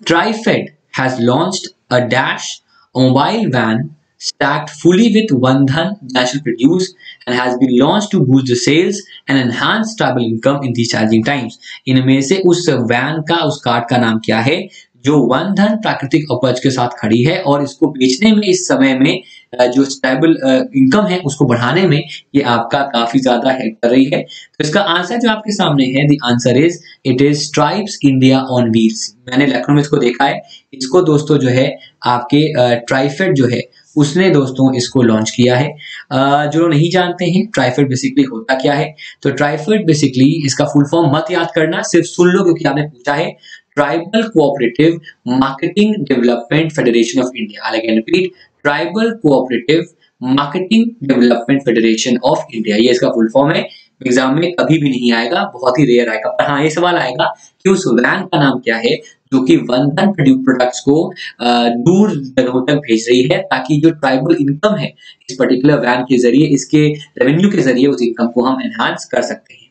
TRIFED has launched a dash mobile van stacked fully with Vandhan national produce and has been launched to boost the sales and enhance travel income in these challenging times. इनमें से उस वैन का, उस कार्ड का नाम क्या है? जो वन धन प्राकृतिक उपज के साथ खड़ी है और इसको बेचने में, इस समय में जो स्टेबल इनकम है, उसको बढ़ाने में ये आपका काफ़ी ज़्यादा हेल्प कर रही है। तो इसका आंसर जो आपके सामने है the answer is it is stripes India on wheels मैंने लखनऊ में इसको देखा है। इसको दोस्तों जो है, आपके ट्राइफेड जो है उसने दोस्तों इसको लॉन्च किया है। जो लोग नहीं जानते हैं ट्राइफेड बेसिकली होता क्या है? तो ट्राइफेड बेसिकली इसका फुल फॉर्म मत याद करना, सिर्फ़ सुन लो क्योंकि आपने पूछा है। Tribal cooperative marketing development federation of India I repeat tribal cooperative marketing development federation of India ये इसका फुल फॉर्म है। एग्ज़ाम में कभी भी नहीं आएगा, बहुत ही रेयर आएगा। पर हाँ ये सवाल आएगा कि उस वैन का नाम क्या है जो कि वंदन प्रोडक्ट्स को दूर जगहों तक भेज रही है ताकि जो ट्राइबल इनकम है इस पर्टिकुलर वैन के ज़रिए, इसके रेवेन्यू के ज़रिए उस इनकम को हम एनहांस कर सकते हैं।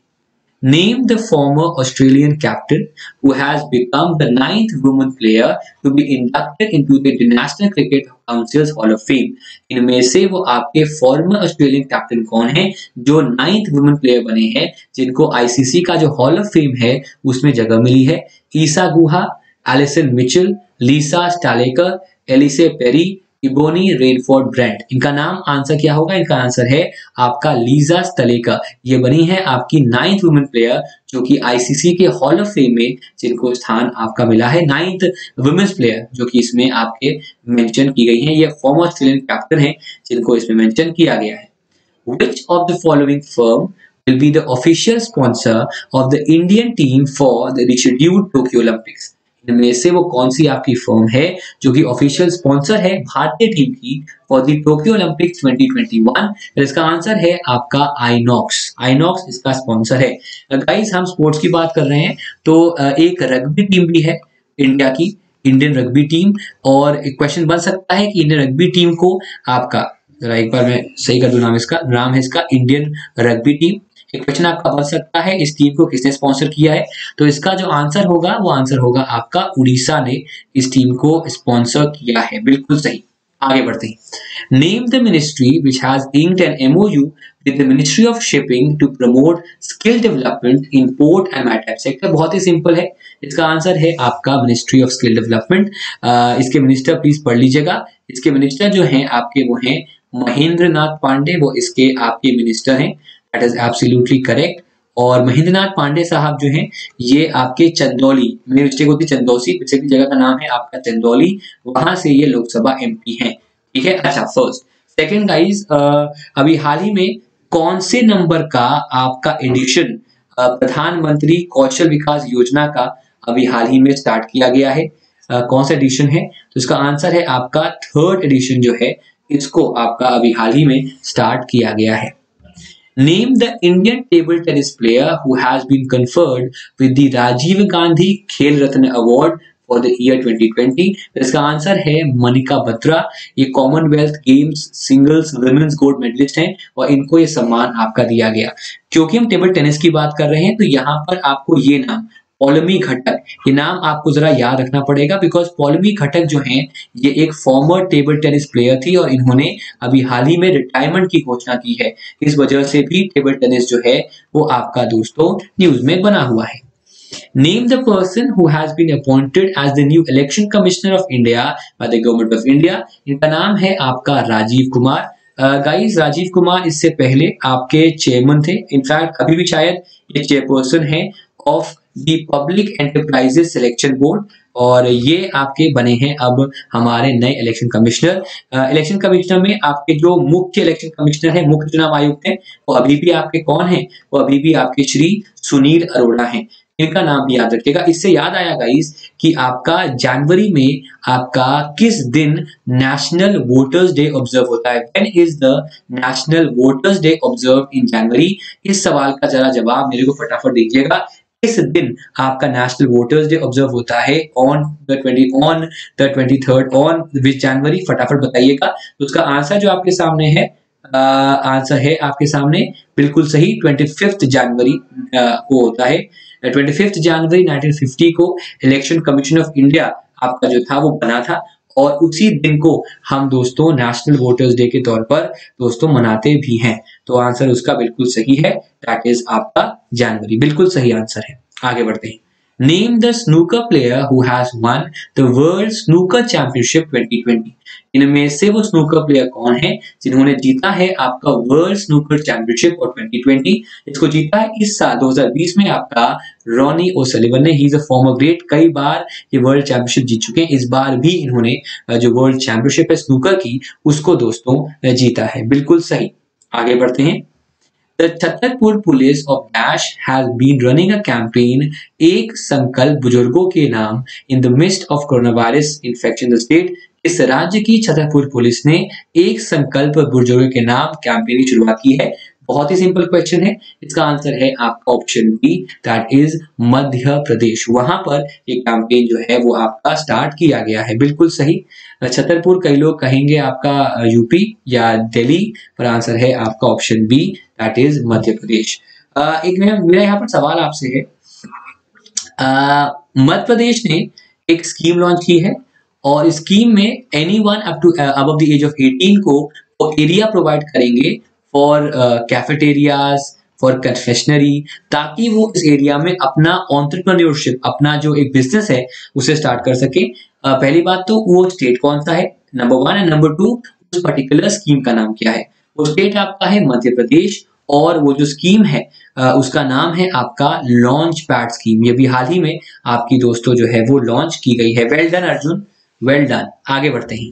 Name the former Australian captain who has become the ninth woman player to be inducted into the International Cricket Council's Hall of Fame. इनमें से वो आपके फॉर्मर ऑस्ट्रेलियन कैप्टन कौन है जो नाइन्थ वुमेन प्लेयर बने हैं जिनको आईसीसी का जो हॉल ऑफ़ फेम है उसमें जगह मिली है Isa Guha Alison Mitchell Lisa Sthalekar Ellyse Perry Ebony Rainford Brent इनका नाम आंसर क्या होगा? इनका आंसर है आपका लीजा स्टलेका ये बनी है आपकी नाइन्थ वुमेन प्लेयर जो कि आईसीसी के हॉल ऑफ़ फेम में जिनको स्थान आपका मिला है। नाइन्थ वुमेन्स प्लेयर जो कि इसमें आपके मेंशन की गई है। ये फॉर्मर ऑस्ट्रेलियन कैप्टन है जिनको इसमें मेंशन किया गया है। Which of the following firm will be the official sponsor of the Indian team for the rescheduled Tokyo Olympics. इनमें से वो कौन सी आपकी फर्म है, जो कि ऑफिशियल स्पॉन्सर है भारतीय टीम की फॉर दी टोक्यो ओलंपिक 2021 इसका आंसर है आपका आईनॉक्स आईनॉक्स इसका स्पॉन्सर है। गाइस हम स्पोर्ट्स की बात कर रहे हैं तो एक रग्बी टीम भी है इंडिया की इंडियन रग्बी टीम और एक क्वेश्चन बन सकता है कि इंडियन रग्बी टीम को आपका एक बार मैं सही कर दू नाम इसका, नाम है इसका इंडियन रग्बी टीम एक क्वेश्चन आपका बन सकता है। इस टीम को किसने स्पॉन्सर किया है? तो इसका जो आंसर होगा, वो आंसर होगा आपका उड़ीसा ने इस टीम को स्पॉन्सर किया है। बिल्कुल सही। आगे बढ़ते हैं। Name the ministry which has inked an MOU with the Ministry of Shipping to promote skill development in port and maritime sector बहुत ही सिंपल है। इसका आंसर है आपका मिनिस्ट्री ऑफ़ स्किल डेवलपमेंट इसके मिनिस्टर प्लीज़ पढ़ लीजिएगा। इसके मिनिस्टर जो हैं, आपके वो हैं महेंद्र पांडे। वो इसके आपके मिनिस्टर हैं। दैट इज़ एब्सोल्युटली करेक्ट और महेंद्रनाथ पांडे साहब जो हैं ये आपके चंदौली मेरी होती चंदौसी बेसिकली जगह का नाम है आपका चंदौली वहाँ से ये लोकसभा एमपी हैं। ठीक है? अच्छा फ़र्स्ट सेकंड गाइज़ अभी हाल ही में कौन से नंबर का आपका एडिशन प्रधानमंत्री कौशल विकास योजना का अभी हाल ही में स्टार्ट किया गया है? uh, कौन सा एडिशन है? तो इसका आंसर है आपका थर्ड एडिशन जो है इसको आपका अभी हाल ही में स्टार्ट किया गया है। Name the Indian table tennis player who has been conferred with the Rajiv Gandhi Khel Ratna Award for the year 2020 इसका आंसर है मनिका बत्रा ये Commonwealth games singles women's gold medallist हैं और इनको ये सम्मान आपका दिया गया। क्योंकि हम टेबल टेनिस की बात कर रहे हैं तो यहाँ पर आपको ये नाम पॉलमी घटक ये नाम आपको जरा याद रखना पड़ेगा बिकॉज़ पॉलमी घटक जो हैं ये एक फॉर्मर टेबल टेनिस प्लेयर थी और इन्होंने अभी हाल ही में रिटायरमेंट की घोषणा की है। इस वजह से भी टेबल टेनिस जो है वो आपका दोस्तों न्यूज़ में बना हुआ है। Name the person who has been appointed as the new election commissioner of India by the government of India. इनका नाम है आपका राजीव कुमार। गाइस uh, राजीव कुमार इससे पहले आपके चेयरमैन थे। इनफैक्ट अभी भी शायद ये चेयरपर्सन है of the public enterprises selection board और ये आपके बने हैं अब हमारे नए इलेक्शन कमिश्नर इलेक्शन कमिश्नर में आपके जो मुख्य इलेक्शन कमिश्नर है, मुख्य चुनाव आयुक्त हैं, वो अभी भी आपके कौन हैं? वो अभी भी आपके श्री सुनील अरोड़ा हैं। इनका नाम भी याद रखिएगा। इससे याद आया गाइस कि आपका जनवरी में आपका किस दिन नेशनल वोटर्स डे ऑब्ज़र्व होता है? When is the national voters day observe in January इस सवाल का जरा जवाब मेरे को फटाफट दीजिएगा। किस दिन आपका नेशनल वोटर्स डे ऑब्ज़र्व होता है on the twenty on the twenty third on which January फटाफट बताइएगा। तो उसका आंसर जो आपके सामने है आंसर है आपके सामने, बिल्कुल सही ट्वेंटी फिफ्थ जनवरी को होता है। ट्वेंटी फिफ्थ जनवरी 1950 को इलेक्शन कमीशन ऑफ़ इंडिया आपका जो था वो बना था और उसी दिन को हम दोस्तों नेशनल वोटर्स डे के तौर पर दोस्तों मनाते भी हैं। तो आंसर उसका बिल्कुल सही है। दैट इज़ आपका जनवरी। बिल्कुल सही आंसर है। आगे बढ़ते हैं। Name the snooker player who has won the World Snooker Championship 2020. इनमें से वो स्नूकर प्लेयर कौन है जिन्होंने जीता है आपका वर्ल्ड स्नूकर चैंपियनशिप और 2020 इसको जीता है इस साल 2020 में आपका रॉनी ओसलिवन ने। He is a former great कई बार ये वर्ल्ड चैंपियनशिप जीत चुके हैं। इस बार भी इन्होंने जो वर्ल्ड चैंपियनशिप है स्नूकर की, उसको दोस्तों जीता है। बिल्कुल सही। आगे बढ़ते हैं। Chhatarpur police of dash has been running a campaign एक संकल्प बुज़ुर्गों के नाम in the midst of corona virus infection the state इस राज्य की छतरपुर पुलिस ने एक संकल्प बुज़ुर्गों के नाम कैंपेन की शुरुआत की है। बहुत ही सिंपल क्वेश्चन है। इसका आंसर है आपका option B that is Madhya Pradesh. वहाँ पर एक कैंपेन जो है, वो आपका स्टार्ट किया गया है। बिल्कुल सही। छतरपुर कई लोग कहेंगे आपका यूपी या दिल्ली पर आंसर है आपका option B that is Madhya Pradesh. एक मेरा यहाँ पर सवाल आपसे है। मध्य प्रदेश ने एक स्कीम लॉन्च की है, और स्कीम में any one up above age of 18 को एरिया प्रोवाइड करेंगे फॉर कैफेटेरियाज फॉर कन्फेशनरी ताकि वो इस एरिया में अपना ऑन्टरप्रन्योरशिप अपना जो एक बिज़नेस है उसे स्टार्ट कर सके। uh, पहली बात तो वो स्टेट कौन सा है? Number one and number two उस पर्टिकुलर स्कीम का नाम क्या है? वो स्टेट आपका है मध्य प्रदेश और वो जो स्कीम है उसका नाम है आपका लॉन्च पैड स्कीम ये भी हाल ही में आपकी दोस्तों जो है वो लॉन्च की गई है। Well done Arjun well done आगे बढ़ते हैं।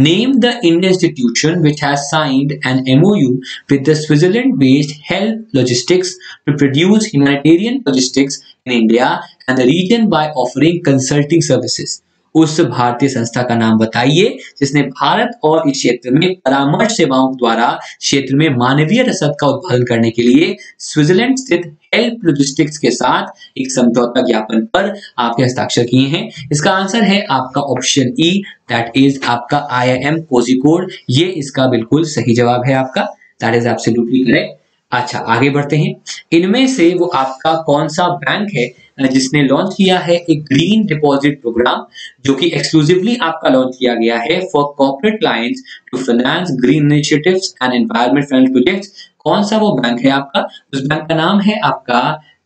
Name the Indian institution which has signed an MOU with the Switzerland-based Help Logistics to produce humanitarian logistics in India and the region by offering consulting services. उस भारतीय संस्था का नाम बताइए जिसने भारत और इस क्षेत्र में परामर्श सेवाओं द्वारा क्षेत्र में मानवीय रसद का उत्पादन करने के लिए स्विट्जरलैंड स्थित हेल्प लॉजिस्टिक्स के साथ एक समझौता ज्ञापन पर आपके हस्ताक्षर किए हैं। इसका आंसर है आपका ऑप्शन ई दैट इज़ आपका आई आई एम कोजिकोड ये इसका बिल्कुल सही जवाब है आपका। दैट इज़ एब्सोल्युटली करेक्ट अच्छा आगे बढ़ते हैं। इनमें से वो आपका कौन सा बैंक है, जिसने लॉन्च किया है एक ग्रीन डिपॉजिट प्रोग्राम जो कि एक्सक्लूसिवली आपका लॉन्च किया गया है for corporate clients to finance green initiatives and environment friendly projects कौन सा वो बैंक है आपका? उस बैंक का नाम है आपका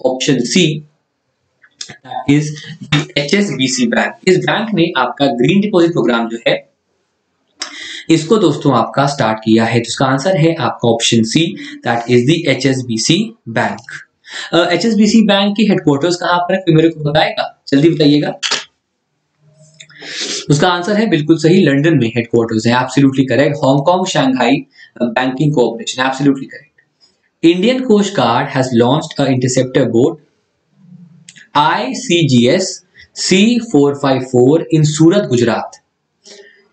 option C is H S B C bank इस बैंक ने आपका ग्रीन डिपॉजिट प्रोग्राम जो है, इसको दोस्तों आपका स्टार्ट किया है। तो इसका आंसर है आपका option C that is the H S B C bank H S B C bank के हेडक्वार्टर्स कहाँ पर है? मेरे को बताएगा? जल्दी बताइएगा। उसका आंसर है बिल्कुल सही लंदन में हेडक्वार्टर्स है absolutely correct Hong Kong Shanghai banking cooperation absolutely correct Indian coast guard has launched a interceptor boat ICGS C454 in Surat, Gujarat.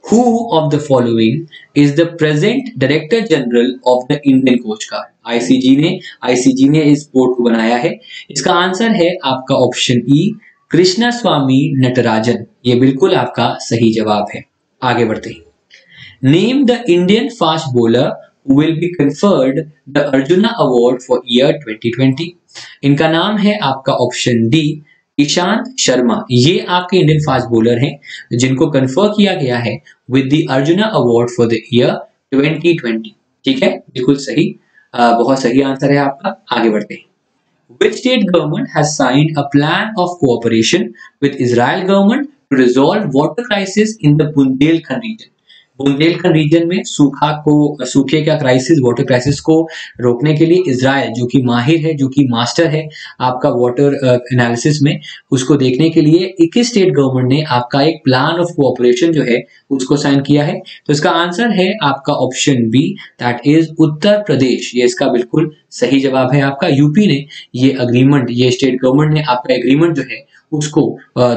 Who of the following is the present Director General of the Indian Coast Guard? ICG ने ICG ने इस बोर्ड को बनाया है इसका आंसर है आपका ऑप्शन ई कृष्णा स्वामी नटराजन ये बिल्कुल आपका सही जवाब है। आगे बढ़ते हैं। Name the Indian fast bowler will be conferred the Arjuna award for year 2020 इनका नाम है आपका ऑप्शन डी ईशांत शर्मा। ये आपके इंडियन फास्ट बॉलर हैं जिनको कन्फर्म किया गया है with the Arjuna award for the year 2020 ठीक है? बिल्कुल सही। आ, बहुत सही आंसर है आपका। आगे बढ़ते हैं। Which state government has signed a plan of cooperation with Israel government to resolve water crisis in the Bundelkhand region? Bundelkhand region में सूखा को, सूखे का क्राइसिस वाटर क्राइसिस को रोकने के लिए इसराइल जो कि माहिर है, जो कि मास्टर है, आपका वाटर एनालिसिस में, उसको देखने के लिए इक्कीस स्टेट गवर्नमेंट ने आपका एक प्लान ऑफ़ कोऑपरेशन जो है, उसको साइन किया है। तो इसका आंसर है आपका option B that is Uttar Pradesh ये इसका बिल्कुल सही जवाब है आपका। यूपी ने ये अग्रीमेंट ये स्टेट गवर्नमेंट ने आपका एग्रीमेंट जो है उसको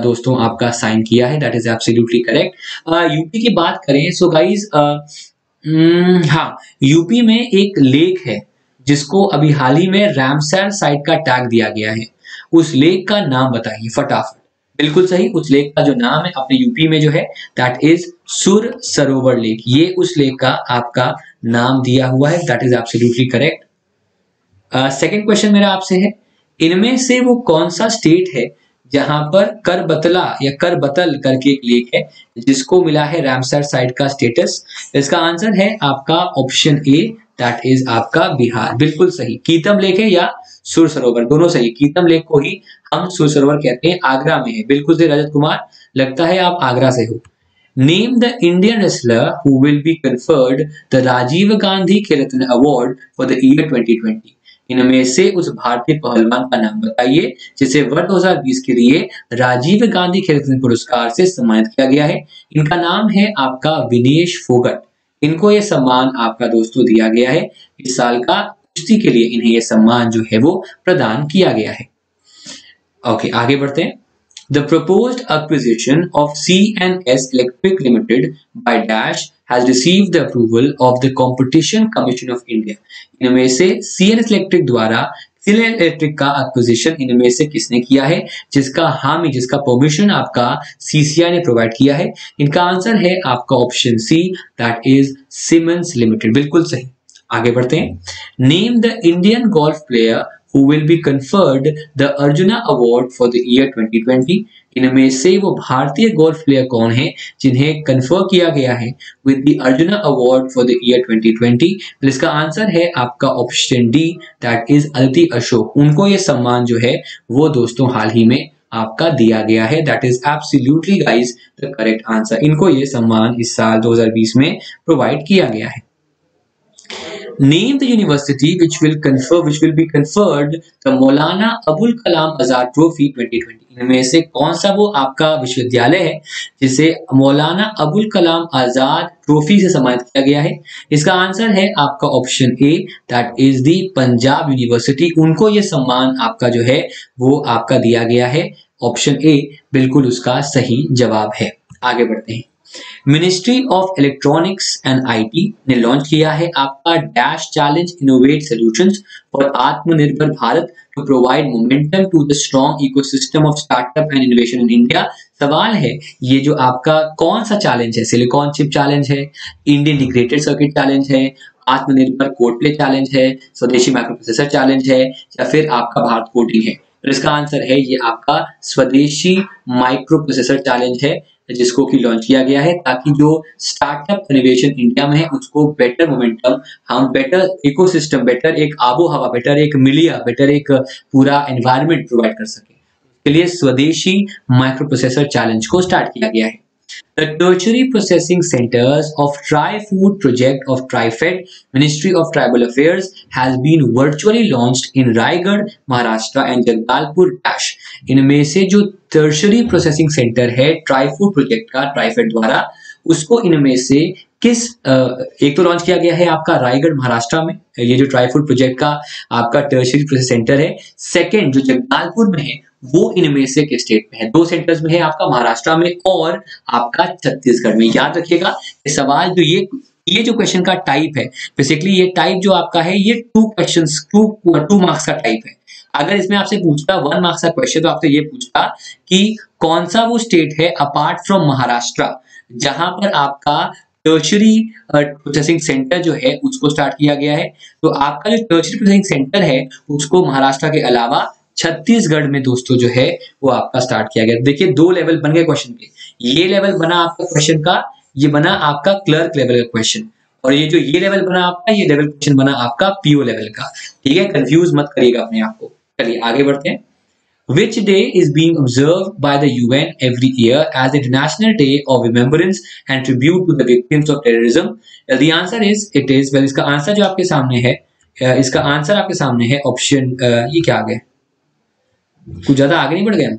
दोस्तों, आपका साइन किया है. That is absolutely correct UP की बात करें सो गाइज़ हाँ यूपी में एक लेक है, जिसको अभी हाल ही में रैमसैर साइट का टैग दिया गया है. उस लेक का नाम बताइए, फटाफट. बिल्कुल सही, उस लेक का जो नाम है, अपने यूपी में जो है दैट इज़ सुर सरोवर लेक ये उस लेक का आपका नाम दिया हुआ है. That is absolutely correct second question मेरा आपसे है, इनमें से वो कौन सा स्टेट है जहाँ पर कर बतला या कर बतल करके एक लेक है, जिसको मिला है रामसर साइड का स्टेटस इसका आंसर है आपका ऑप्शन ए दैट इज़ आपका बिहार। बिल्कुल सही। कीतम लेक है या सुर सरोवर? दोनों सही। कीतम लेक को ही हम सुर सरोवर कहते हैं, आगरा में है। बिल्कुल सही, रजत कुमार। लगता है आप आगरा से हो। Name the Indian wrestler who will be conferred the Rajiv Gandhi Khel award for the year 2020 इनमें से उस भारतीय पहलवान का नाम बताइए, जिसे वर्ष 2020 के लिए राजीव गांधी खेल रत्न पुरस्कार से सम्मानित किया गया है। इनका नाम है आपका विनेश फोगट। इनको ये सम्मान आपका दोस्तों दिया गया है। इस साल का कुश्ती के लिए इन्हें यह सम्मान जो है वो प्रदान किया गया है। ओके, आगे बढ़ते हैं। The proposed acquisition of C&S Electric Limited by Dash has received the approval of the Competition Commission of India. इनमें से CNS Electric द्वारा सिलेन इलेक्ट्रिक का एक्विजिशन इनमें से किसने किया है? जिसका हामी जिसका परमिशन आपका सीसीआई ने प्रोवाइड किया है। इनका आंसर है आपका option C that is Siemens limited बिल्कुल सही। आगे बढ़ते हैं। Name the Indian golf player who will be conferred the Arjuna Award for the year 2020 इनमें से वो भारतीय गोल्फ प्लेयर कौन है, जिन्हें कन्फर्म किया गया है with the Arjuna award for the year 2020 तो इसका आंसर है आपका option D that is Aditi Ashok उनको ये सम्मान जो है, वो दोस्तों हाल ही में आपका दिया गया है. That is absolutely guys the correct answer इनको ये सम्मान इस साल 2020 में प्रोवाइड किया गया है। Name the university which will confer, which will be conferred the Maulana Abul Kalam Azad Trophy 2020 इनमें से कौन सा वो आपका विश्वविद्यालय है, जिसे मौलाना अबुल कलाम आज़ाद ट्रॉफी से सम्मानित किया गया है? इसका आंसर है आपका option A that is the Punjab university उनको ये सम्मान आपका जो है, वो आपका दिया गया है। ऑप्शन ए बिल्कुल उसका सही जवाब है। आगे बढ़ते हैं। Ministry of electronics and IT ने लॉन्च किया है आपका dash challenge innovate solutions for Atmanirbhar Bharat to provide momentum to the strong ecosystem of startup and innovation in India सवाल है, ये जो आपका कौन सा चैलेंज है? सिलिकॉन चिप चैलेंज है इंडियन इंटीग्रेटेड सर्किट चैलेंज है, आत्मनिर्भर कोड प्ले चैलेंज है, स्वदेशी माइक्रोप्रोसेसर चैलेंज है, या फिर आपका भारत कोटिंग है? तो इसका आंसर है, ये आपका स्वदेशी माइक्रो प्रोसेसर चैलेंज है। जिसको कि लॉन्च किया गया है ताकि जो स्टार्टअप इनोवेशन इंडिया में है, उसको बेटर मोमेंटम हम बेटर इकोसिस्टम बेटर एक आबो हवा बेटर एक मिलिया बेटर एक पूरा एनवायरमेंट प्रोवाइड कर सके। इसके लिए स्वदेशी माइक्रो प्रोसेसर चैलेंज को स्टार्ट किया गया है। The tertiary processing centers of Tri-Food project of TriFed, Ministry of Tribal Affairs, has been virtually launched in Raigad, Maharashtra and Jagdalpur Dash. इनमें से जो टर्शरी प्रोसेसिंग सेंटर है ट्राईफूड प्रोजेक्ट का ट्राईफेड द्वारा उसको इनमें से किस एक तो लॉन्च किया गया है आपका रायगढ़ महाराष्ट्र में ये जो ट्राईफूड प्रोजेक्ट का आपका टर्शरी प्रोसेस सेंटर है सेकंड जो जगदालपुर में है वो इनमें से किस स्टेट में है? दो सेंटर्स में है आपका महाराष्ट्र में और आपका छत्तीसगढ़ में। याद रखिएगा सवाल जो ये ये जो क्वेश्चन का टाइप है बेसिकली ये टाइप जो आपका है, ये two question two two marks का टाइप है। अगर इसमें आपसे पूछता वन मार्क्स का क्वेश्चन तो आपसे ये पूछता कि कौन सा वो स्टेट है अपार्ट फ्रॉम महाराष्ट्र, जहाँ पर आपका टर्शरी प्रोसेसिंग सेंटर जो है, उसको स्टार्ट किया गया है। तो आपका जो टर्शरी प्रोसेसिंग सेंटर है, उसको महाराष्ट्र के अलावा छत्तीसगढ़ में दोस्तों जो है वो आपका स्टार्ट किया गया। देखिए दो लेवल बन गए क्वेश्चन के। ये लेवल बना आपका क्वेश्चन का ये बना आपका क्लर्क लेवल का क्वेश्चन और ये जो ये लेवल बना आपका ये लेवल क्वेश्चन बना आपका पीओ लेवल का। ठीक है कंफ्यूज मत करिएगा अपने आप को। चलिए आगे बढ़ते हैं। Which day is being observed by the UN every year as International Day of Remembrance and Tribute to the Victims of Terrorism? Well, the answer is it is. Well इसका आंसर जो आपके सामने है इसका आंसर आपके सामने है ऑप्शन ये क्या आ गया? कुछ ज़्यादा आगे नहीं बढ़ गया?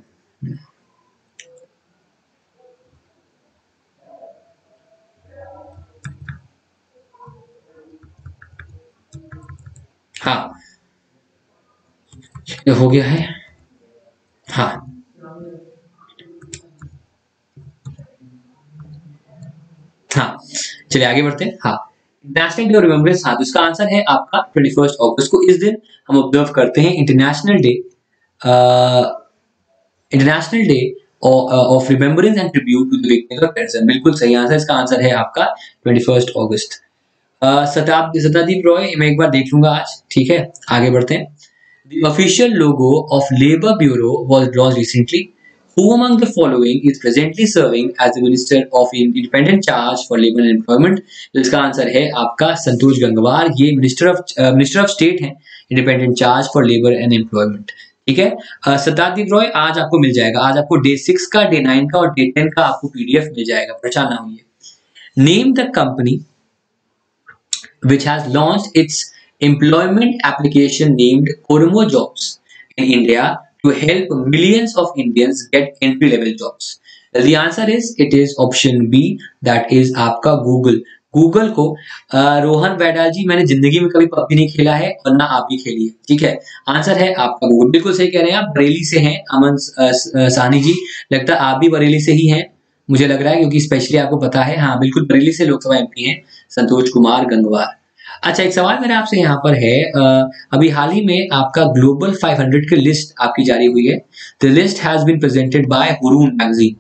हाँ। ये हो गया है। हाँ। हाँ। चलिए आगे बढ़ते हैं। हाँ। इंटरनेशनल डे और रिमेम्बरेंस हाँ तो इसका आंसर है आपका ट्वेंटी फ़र्स्ट ऑगस्ट को इस दिन हम ऑब्ज़र्व करते हैं international day international day of remembrance and tribute to the victims of terrorism बिल्कुल सही आंसर इसका आंसर है आपका ट्वेंटी फ़र्स्ट ऑगस्ट शताब्दी शतादीप रॉय मैं एक बार देख लूँगा आज, ठीक है? आगे बढ़ते हैं. The official logo of Labour Bureau was launched recently. Who among the following is presently serving as the Minister of Independent Charge for Labour and Employment? तो इसका आंसर है आपका संतोष गंगवार. ये minister of minister of state हैं independent charge for labour and employment ठीक है? शताब्दी रॉय आज आपको मिल जाएगा। आज आपको डे सिक्स का डे नाइन का और डे टेन का आपको पीडीएफ मिल जाएगा। पहचाना हुई name the company which has launch its employment application named Kormo jobs in India to help millions of Indians get entry level jobs the answer is it is option B that is आपका गूगल गूगल को रोहन बैडाल जी, मैंने ज़िंदगी में कभी पबजी नहीं खेला है और ना आप भी खेली है, ठीक है? आंसर है आपका गूगल। बिल्कुल सही कह रहे हैं आप, बरेली से हैं अमन सानी जी। लगता है आप भी बरेली से ही हैं, मुझे लग रहा है, क्योंकि स्पेशली आपको पता है। हाँ बिल्कुल बरेली से लोकसभा एमपी हैं संतोष कुमार गंगवार। अच्छा एक सवाल मेरा आपसे यहाँ पर है अभी हाल ही में आपका ग्लोबल 500 की लिस्ट आपकी जारी हुई है। The list has been presented by Hurun magazine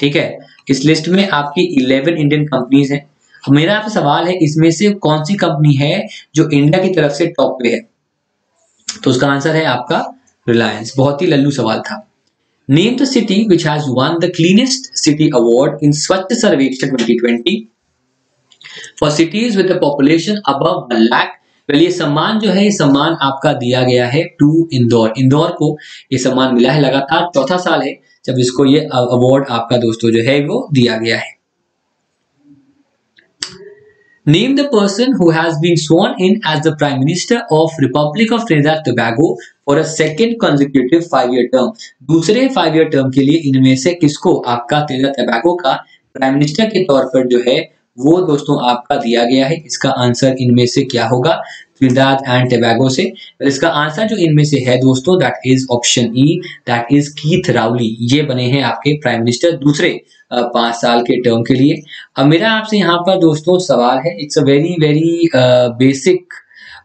ठीक है? इस लिस्ट में आपकी 11 इंडियन कंपनीज़ हैं मेरा आपसे सवाल है, इसमें से कौन सी कंपनी है जो इंडिया की तरफ़ से टॉप पे है? तो उसका आंसर है आपका रिलायंस बहुत ही लल्लू सवाल था। Name the city which has won the cleanest city award in Swachh Survekshan 2020 for cities with population above lakh well ये सम्मान जो है, ये सम्मान आपका दिया गया है टू इंदौर। इंदौर को ये सम्मान मिला है, लगातार चौथा साल है जब इसको ये अवार्ड आपका दोस्तों जो है वो दिया गया है। Name the person who has been sworn in as the Prime Minister of Republic of Trinidad Tobago for a second consecutive five-year term. दूसरे year term के लिए इनमें से किसको आपका त्रिनिदाद टोबैगो का प्राइम मिनिस्टर के तौर पर जो है वो दोस्तों आपका दिया गया है इसका आंसर इनमें से क्या होगा त्रिदाद एंड टेबैगो से। इसका आंसर जो इनमें से है दोस्तों that is option E that is Keith Rowley ये बने हैं आपके प्राइम मिनिस्टर दूसरे पाँच साल के टर्म के लिए। अब मेरा आपसे यहाँ पर दोस्तों सवाल है। It's a very very basic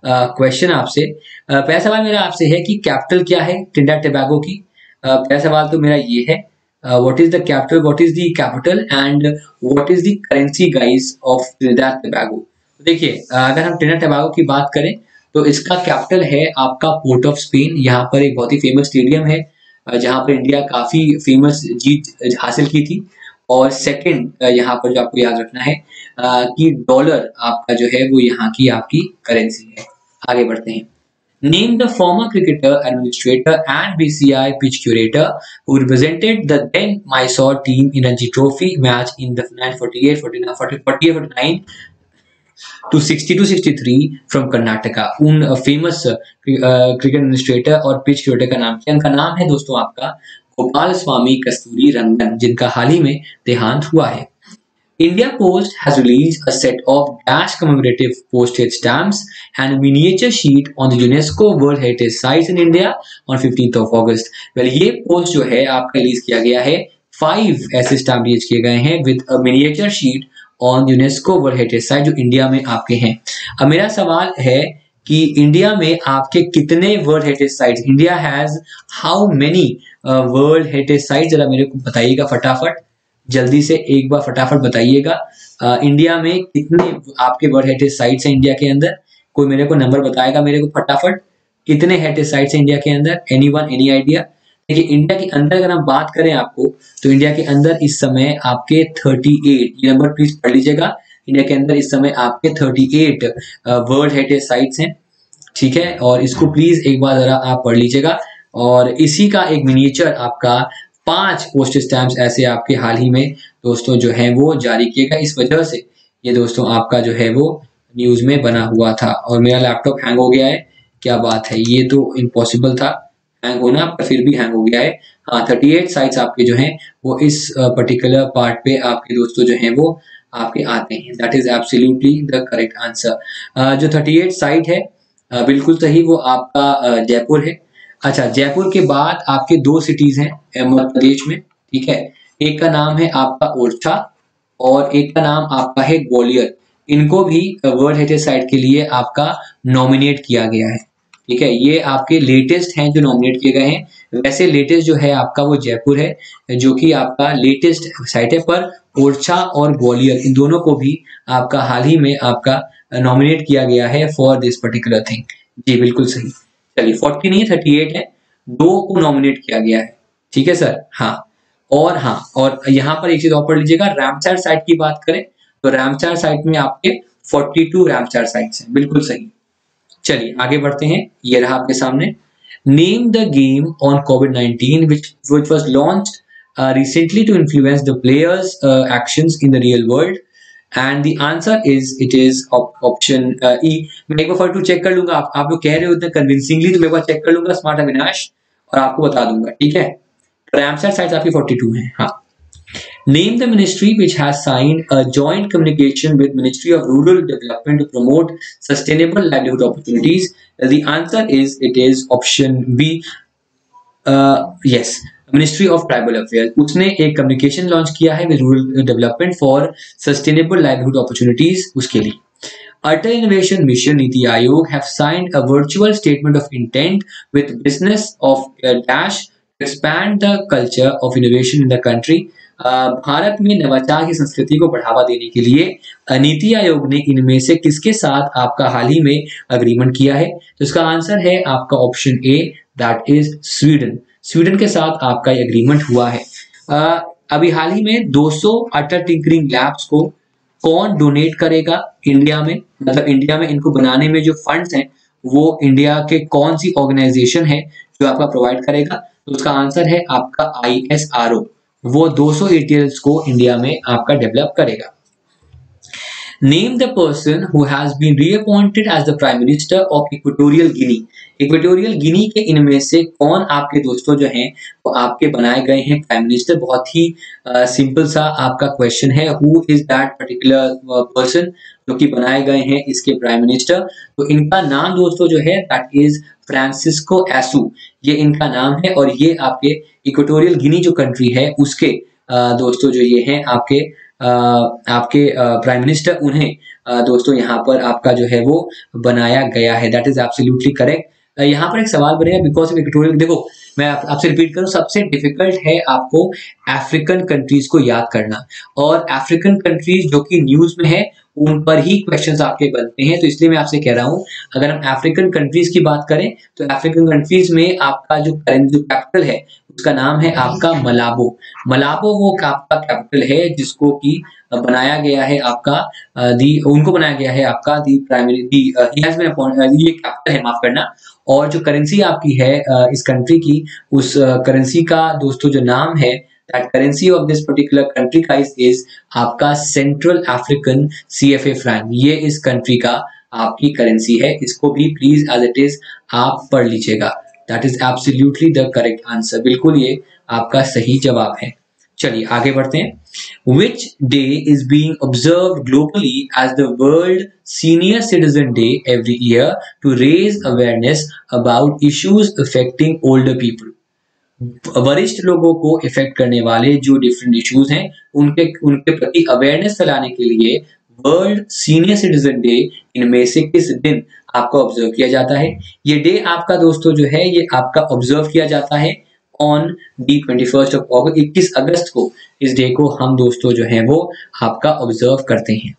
question आपसे पहला सवाल मेरा आपसे है कि कैपिटल क्या है टिंडा टेबैगो की? पहला सवाल तो मेरा ये है uh, what is the capital what is the capital and what is the currency guys of Trinidad Tobago? देखिए अगर हम ट्रिनिडad टबागो की बात करें तो इसका कैपिटल है आपका पोर्ट ऑफ़ स्पेन यहाँ पर एक बहुत ही फ़ेमस स्टेडियम है जहाँ पर इंडिया काफ़ी फ़ेमस जीत हासिल की थी। और सेकंड यहाँ पर जो आपको याद रखना है कि डॉलर आपका जो है वो यहाँ की आपकी करेंसी है। आगे बढ़ते हैं। Named the former cricketer, administrator and BCI pitch curator who represented the then Mysore team in a G Trophy match in the 48, 49, 40, तो 60 63 फ्रॉम कर्नाटका उन फ़ेमस क्रिकेट एडमिनिस्ट्रेटर और पिच क्रिकेटर का नाम क्या। उनका नाम है दोस्तों आपका गोपाल स्वामी कस्तूरी रंगन, जिनका हाल ही में देहांत हुआ है। India post has release a set of dash commemorative postage stamps and miniature sheet on the UNESCO world heritage sites in India on 15th of August well ये पोस्ट जो है, आपका रिलीज़ किया गया है। फाइव ऐसे स्टैम्प रिलीज़ किए गए हैं with a miniature sheet on UNESCO world heritage site जो इंडिया में आपके हैं। अब मेरा सवाल है कि इंडिया में आपके कितने world heritage sites India has how many world heritage site जरा मेरे को बताइएगा फटाफट। जल्दी से एक बार फटाफट बताइएगा। इंडिया में कितने आपके वर्ल्ड हेरिटेज साइट्स हैं इंडिया के अंदर? कोई मेरे को नंबर बताएगा मेरे को फटाफट? कितने हेरिटेज साइट्स हैं इंडिया के अंदर? एनी वन एनी आइडिया देखिए, इंडिया के अंदर अगर हम बात करें आपको तो इंडिया के अंदर इस समय आपके 38 ये नंबर प्लीज़ पढ़ लीजिएगा। इंडिया के अंदर इस समय आपके 38 वर्ल्ड हेरिटेज साइट्स हैं, ठीक है? और इसको प्लीज़ एक बार जरा आप पढ़ लीजिएगा। और इसी का एक मिनिएचर आपका पाँच पोस्ट स्टैम्प ऐसे आपके हाल ही में दोस्तों जो है वो जारी किए गए। इस वजह से ये दोस्तों आपका जो है वो न्यूज़ में बना हुआ था। और मेरा लैपटॉप हैंग हो गया है। क्या बात है, ये तो इम्पॉसिबल था। हैंग होना पर फिर भी हैंग हो गया है। हाँ थर्टी एट साइट्स आपके जो हैं वो इस पर्टिकुलर पार्ट पे आपके दोस्तों जो हैं वो आपके आते हैं। That is absolutely the correct answer जो थर्टी एट साइट है uh, बिल्कुल सही वो आपका जयपुर है। अच्छा जयपुर के बाद आपके दो सिटीज़ हैं मध्य प्रदेश में ठीक है? एक का नाम है आपका ओरछा और एक का नाम आपका है ग्वालियर। इनको भी वर्ल्ड हेरिटेज साइट के लिए आपका नॉमिनेट किया गया है। ठीक है? ये आपके लेटेस्ट हैं जो नॉमिनेट किए गए हैं। वैसे लेटेस्ट जो है आपका वो जयपुर है, जो कि आपका लेटेस्ट साइट है पर ओरछा और ग्वालियर, इन दोनों को भी आपका हाल ही में आपका नॉमिनेट किया गया है फॉर दिस पर्टिकुलर थिंग जी, बिल्कुल सही। चलिए फोर्टी नहीं थर्टी एट है। दो को नॉमिनेट किया गया है। ठीक है सर हाँ। और हाँ और यहाँ पर एक चीज़ और पढ़ लीजिएगा रैमचार साइट की बात करें तो रैमचार साइट में आपके 42 रैमचार साइट्स हैं। बिल्कुल सही। चलिए, आगे बढ़ते हैं। ये रहा आपके सामने। Name the game on COVID nineteen which which was launch recently to influence the players actions in the real world and the answer is it is option E मैं एक बार टू चेक कर लूँगा। आप आप लोग कह रहे हो इतना कन्विंसिंगली तो मैं एक बार चेक कर लूँगा स्मार्ट अविनाश, और आपको बता दूँगा। ठीक है? रैमसर साइज़ आपकी 42 है। हाँ। Name the ministry which has signed a joint communication with Ministry of Rural Development to promote sustainable livelihood opportunities. The answer is it is option B. Uh, yes, ministry of tribal affair उसने एक कम्युनिकेशन लॉन्च किया है with rural development for sustainable livelihood opportunities उसके लिए Atal Innovation Mission Niti Aayog have signed a virtual statement of intent with business of uh, Dash to expand the culture of innovation in the country. Bharat में नवाचार की संस्कृति को बढ़ावा देने के लिए नीति आयोग ने इनमें से किसके साथ आपका हाल ही में अग्रीमेंट किया है? तो इसका आंसर है आपका option A that is Sweden Sweden के साथ आपका अग्रीमेंट हुआ है। अभी हाल ही में 200 अटल टिंकरिंग लैब्स को कौन डोनेट करेगा इंडिया में? मतलब इंडिया में इनको बनाने में जो फंड्स हैं, वो इंडिया के कौन सी ऑर्गेनाइजेशन है जो आपका प्रोवाइड करेगा? तो उसका आंसर है आपका आई एस आर ओ वो 200 एटीएल्स को इंडिया में आपका डेवलप करेगा। Name the person who has been reappointed as the Prime Minister of Equatorial Guinea. Equatorial Guinea के इनमें से कौन आपके दोस्तों जो हैं वो आपके बनाए गए हैं प्राइम मिनिस्टर बहुत ही सिंपल uh, सा आपका क्वेश्चन है। Who is that particular person जो कि बनाए गए हैं इसके प्राइम मिनिस्टर तो इनका नाम दोस्तों जो है दैट इज़ फ्रांसिस्को एसू ये इनका नाम है और ये आपके इक्वेटोरियल गिनी जो कंट्री है, उसके दोस्तों जो ये हैं, आपके आपके प्राइम मिनिस्टर उन्हें दोस्तों यहाँ पर आपका जो है वो बनाया गया है। दैट इज़ एब्सोल्युटली करेक्ट यहाँ पर एक सवाल बनेगा बिकॉज़ ऑफ़ इक्वेटोरियल देखो, मैं आपसे रिपीट करूँ, सबसे डिफ़िकल्ट है आपको अफ्रीकन कंट्रीज़ को याद करना। और अफ्रीकन कंट्रीज़ जो कि न्यूज़ में है उन पर ही क्वेश्चंस आपके बनते हैं। तो इसलिए मैं आपसे कह रहा हूँ, अगर हम अफ्रीकन कंट्रीज़ की बात करें तो अफ्रीकन कंट्रीज़ में आपका जो जो कैपिटल है, उसका नाम है आपका मलाबो मलाबो वो आपका कैपिटल है जिसको कि बनाया गया है आपका दी उनको बनाया गया है आपका दी प्राइमरी दी ये कैपिटल है, माफ़ करना। और जो करेंसी आपकी है इस कंट्री की, उस करेंसी का दोस्तों जो नाम है that currency of this particular country का is आपका central African C F A franc ये इस कंट्री का आपकी करेंसी है। इसको भी प्लीज़ एज इट इज़ आप पढ़ लीजिएगा। That is absolutely the correct answer बिल्कुल ये आपका सही जवाब है। चलिए, आगे बढ़ते हैं। Which day is being observe globally as the world senior citizen day every year to raise awareness about issues affecting older people वरिष्ठ लोगों को इफ़ेक्ट करने वाले जो डिफरेंट इश्यूज़ हैं, उनके उनके प्रति अवेयरनेस फैलाने के लिए वर्ल्ड सीनियर सिटीजन डे इनमें से किस दिन आपको ऑब्ज़र्व किया जाता है? ये डे आपका दोस्तों जो है, ये आपका ऑब्ज़र्व किया जाता है on the twenty first of August इक्कीस अगस्त को। इस डे को हम दोस्तों जो है, वो आपका ऑब्ज़र्व करते हैं।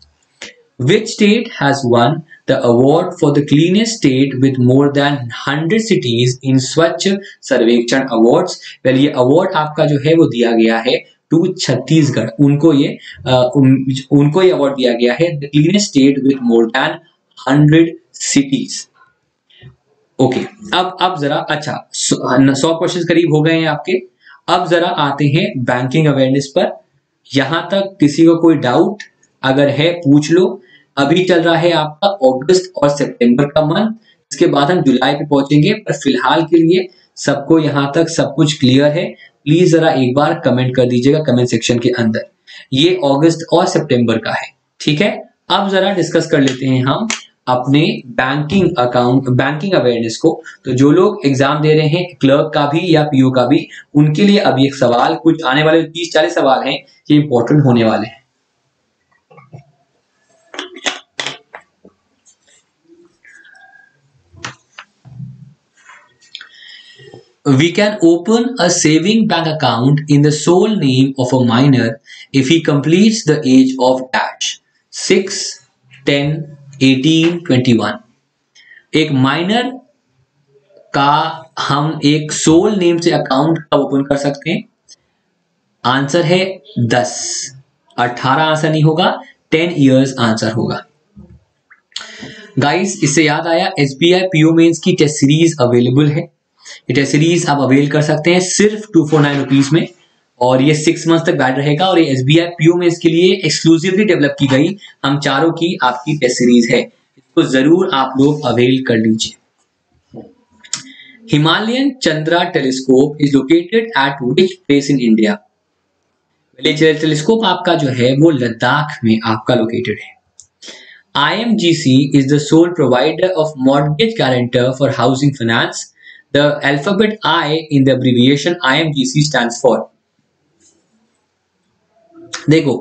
Which state has won the award for the cleanest state with more than 100 cities in Swachh Sarvekchan Awards? Well, ये award आपका जो है वो दिया गया है टू छत्तीसगढ़ उनको ये आ, उन, उनको ये अवार्ड दिया गया है cleanest state with more than hundred cities okay अब अब जरा अच्छा सौ क्वेश्चन करीब हो गए हैं आपके. अब जरा आते हैं बैंकिंग अवेयरनेस पर. यहाँ तक किसी को कोई डाउट अगर है पूछ लो. अभी चल रहा है आपका अगस्त और सितंबर का मंथ। इसके बाद हम जुलाई पे पहुँचेंगे, पर फ़िलहाल के लिए सबको यहाँ तक सब कुछ क्लियर है। प्लीज़ जरा एक बार कमेंट कर दीजिएगा कमेंट सेक्शन के अंदर। ये अगस्त और सितंबर का है, ठीक है? अब जरा डिस्कस कर लेते हैं हम अपने बैंकिंग अकाउंट बैंकिंग अवेयरनेस को। तो जो लोग एग्ज़ाम दे रहे हैं क्लर्क का भी या पीओ का भी, उनके लिए अभी एक सवाल, कुछ आने वाले तीस चालीस सवाल हैं, ये इंपॉर्टेंट होने वाले हैं। We can open a saving bank account in the sole name of a minor if he completes the age of dash. 6, 10, 18, 21. एक माइनर का हम एक सोल नेम से अकाउंट का ओपन कर सकते हैं। आंसर है 10 18 आंसर नहीं होगा 10 इयर्स आंसर होगा। गाइस इससे याद आया S B I PO mains की टेस्ट सीरीज़ अवेलेबल है। ये टेस्ट सीरीज़ आप अवेल कर सकते हैं सिर्फ़ टू फोर नाइन रुपीज़ में, और ये सिक्स मंथ तक बैठ रहेगा, और ये एस बी आई पीओ में इसके लिए एक्सक्लूसिवली डेवलप की गई हम चारों की आपकी टेस्ट सीरीज़ है। इसको ज़रूर आप लोग अवेल कर लीजिए। Himalayan Chandra telescope is located at which place in India telescope आपका जो है, वो लद्दाख में आपका लोकेटेड है। IMGC is the sole provider of mortgage guarantor for housing finance. The alphabet I in the abbreviation IMGC stands for. देखो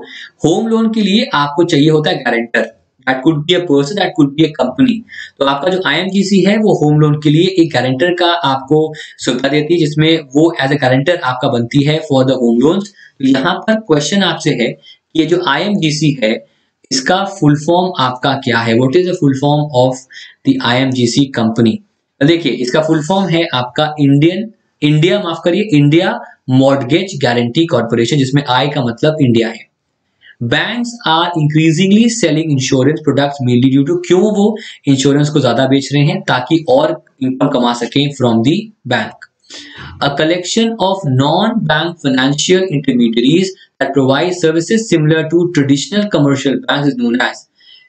होम लोन के लिए आपको चाहिए होता है guarantor that could be a person that could be a company तो आपका जो आईएमजीसी है, वो होम लोन के लिए एक गारंटर का आपको सुविधा देती है, जिसमें वो एज ए गारंटर आपका बनती है फॉर द होम लोन तो यहाँ पर क्वेश्चन आपसे है कि ये जो आईएमजीसी है, इसका फुल फॉर्म आपका क्या है? What is the full form of the IMGC company देखिए, इसका फुल फॉर्म है आपका इंडियन इंडिया माफ़ करिए इंडिया मॉर्गेज गारंटी कॉर्पोरेशन जिसमें आई का मतलब इंडिया है। Banks are increasingly selling insurance products mainly due to क्यों वो इंश्योरेंस को ज़्यादा बेच रहे हैं, ताकि और इनकम कमा सकें from the bank a collection of non-bank financial intermediaries that provide services similar to traditional commercial banks is known as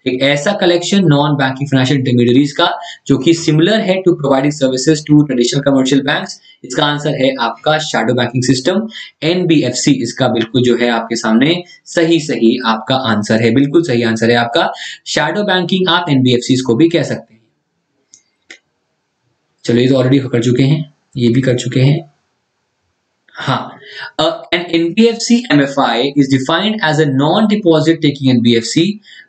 एक ऐसा collection non banking financial intermediaries का, जो कि सिमिलर है to providing services to traditional commercial banks इसका आंसर है आपका शैडो बैंकिंग सिस्टम एनबीएफसी इसका बिल्कुल जो है आपके सामने सही सही आपका आंसर है। बिल्कुल सही आंसर है आपका। शैडो बैंकिंग आप एनबीएफसी को भी कह सकते हैं। चलो, ये तो ऑलरेडी कर चुके हैं। ये भी कर चुके हैं। हाँ। An NBFC MFI is defined as a non-deposit taking NBFC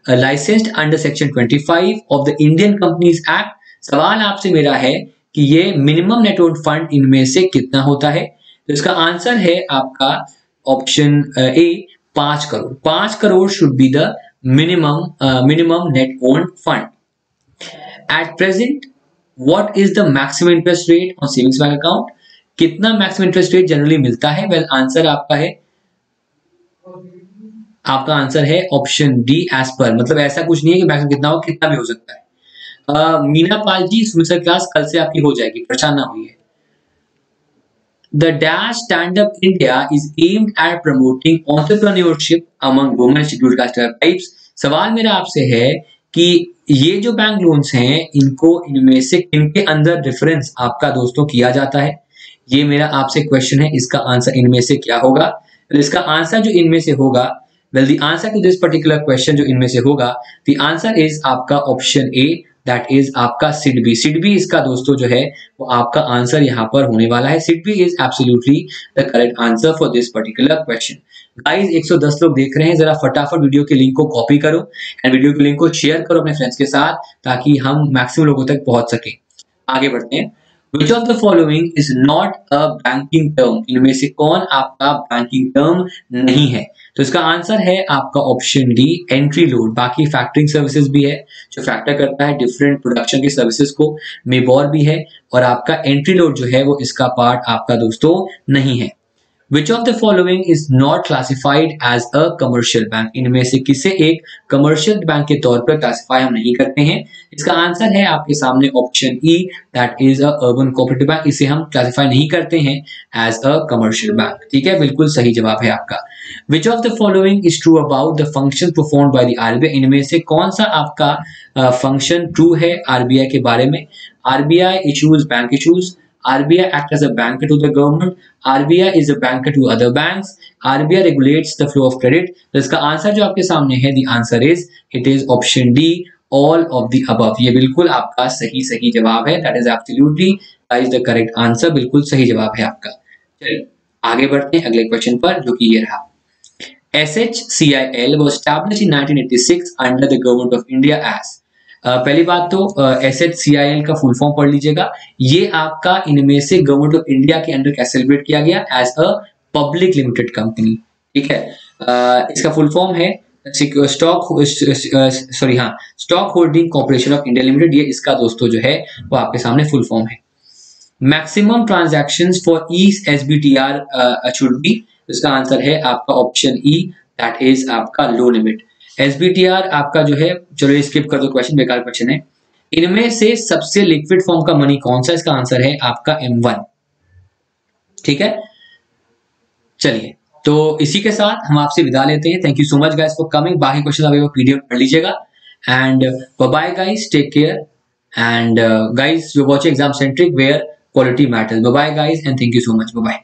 uh, licensed under section 25 of the Indian Companies Act. सवाल आपसे मेरा है कि ये मिनिमम नेट ओन फंड इनमें से कितना होता है? तो इसका आंसर है आपका ऑप्शन ए पाँच करोड़। पाँच crore should be the minimum minimum net own fund at present what is the maximum interest rate on savings bank account कितना मैक्सिमम इंटरेस्ट रेट जनरली मिलता है? वेल well, आंसर आपका है। आपका आंसर है ऑप्शन डी एज पर मतलब ऐसा कुछ नहीं है कि मैक्सिमम कितना हो कितना भी हो सकता है। uh, Meena Pal ji semester class कल से आपकी हो जाएगी परेशान ना हुई है The Dash Stand Up India is aimed at promoting entrepreneurship among women scheduled caste tribes. सवाल मेरा आपसे है कि ये जो बैंक लोन्स हैं इनको इनमें से इनके अंदर डिफरेंस आपका दोस्तों किया जाता है? ये मेरा आपसे क्वेश्चन है, इसका आंसर इनमें से क्या होगा? तो इसका आंसर जो इनमें से होगा well the answer to this particular question जो इनमें से होगा द आंसर इज़ आपका ऑप्शन ए दैट इज़ आपका सिड बी सिड बी इसका दोस्तों जो है, वो आपका आंसर यहाँ पर होने वाला है. SIDBI is absolutely the correct answer for this particular question guys 110 लोग देख रहे हैं, जरा फटाफट वीडियो के लिंक को कॉपी करो एंड वीडियो के लिंक को शेयर करो अपने फ्रेंड्स के साथ, ताकि हम मैक्सिमम लोगों तक पहुँच सके। आगे बढ़ते हैं। Which of the following is not a banking term इनमें से कौन आपका बैंकिंग टर्म नहीं है? तो इसका आंसर है आपका ऑप्शन डी एंट्री लोड बाकी फैक्टरिंग सर्विसेज़ भी है, जो फैक्टर करता है डिफरेंट प्रोडक्शन की सर्विसेज़ को मेबॉर भी है, और आपका एंट्री लोड जो है वो इसका पार्ट आपका दोस्तों नहीं है। Which of the following is not classified as a commercial bank इनमें से किसे एक कमर्शियल बैंक के तौर पर क्लासिफाई हम नहीं करते हैं? इसका आंसर है आपके सामने option E that is urban cooperative bank इसे हम क्लासिफाई नहीं करते हैं एज अ कमर्शियल बैंक ठीक है? बिल्कुल सही जवाब है आपका। Which of the following is true about the function perform by the RBI इनमें से कौन सा आपका फ़ंक्शन uh, ट्रू है आरबीआई के बारे में? RBI issues bank issues RBI act as a banker to the government. RBI is a banker to other banks. RBI regulates the flow of credit. तो इसका आंसर जो आपके सामने है the answer is it is option D all of the above. ये बिल्कुल आपका सही सही जवाब है that is absolutely that is the correct answer. बिल्कुल सही जवाब है आपका चलिए आगे बढ़ते हैं अगले क्वेश्चन पर जो कि ये रहा SHCIL was established in 1986 under the government of India as पहली बात तो S H C I L का फुल फॉर्म पढ़ लीजिएगा। ये आपका इनमें से गवर्नमेंट ऑफ़ इंडिया के अंडर सेलिब्रेट किया गया? As a public limited company ठीक है? uh, इसका फुल फॉर्म है। स्टॉक सॉरी हाँ stock holding corporation of India limited ये इसका दोस्तों जो है वो आपके सामने फुल फॉर्म है। Maximum transaction for is S B T R should be इसका आंसर है आपका ऑप्शन ई दैट इज़ आपका लो लिमिट एस आपका जो है, चलो स्किप कर दो क्वेश्चन बेकार क्वेश्चन है। इनमें से सबसे लिक्विड फॉर्म का मनी कौन सा? इसका आंसर है आपका एम ठीक है? चलिए तो इसी के साथ हम आपसे विदा लेते हैं। Thank you so much guys for coming बाकी क्वेश्चन वो पीडीएफ पढ़ लीजिएगा। And bye guys take care and guys you watch exam centric where quality matters bye guys and thank you so much bye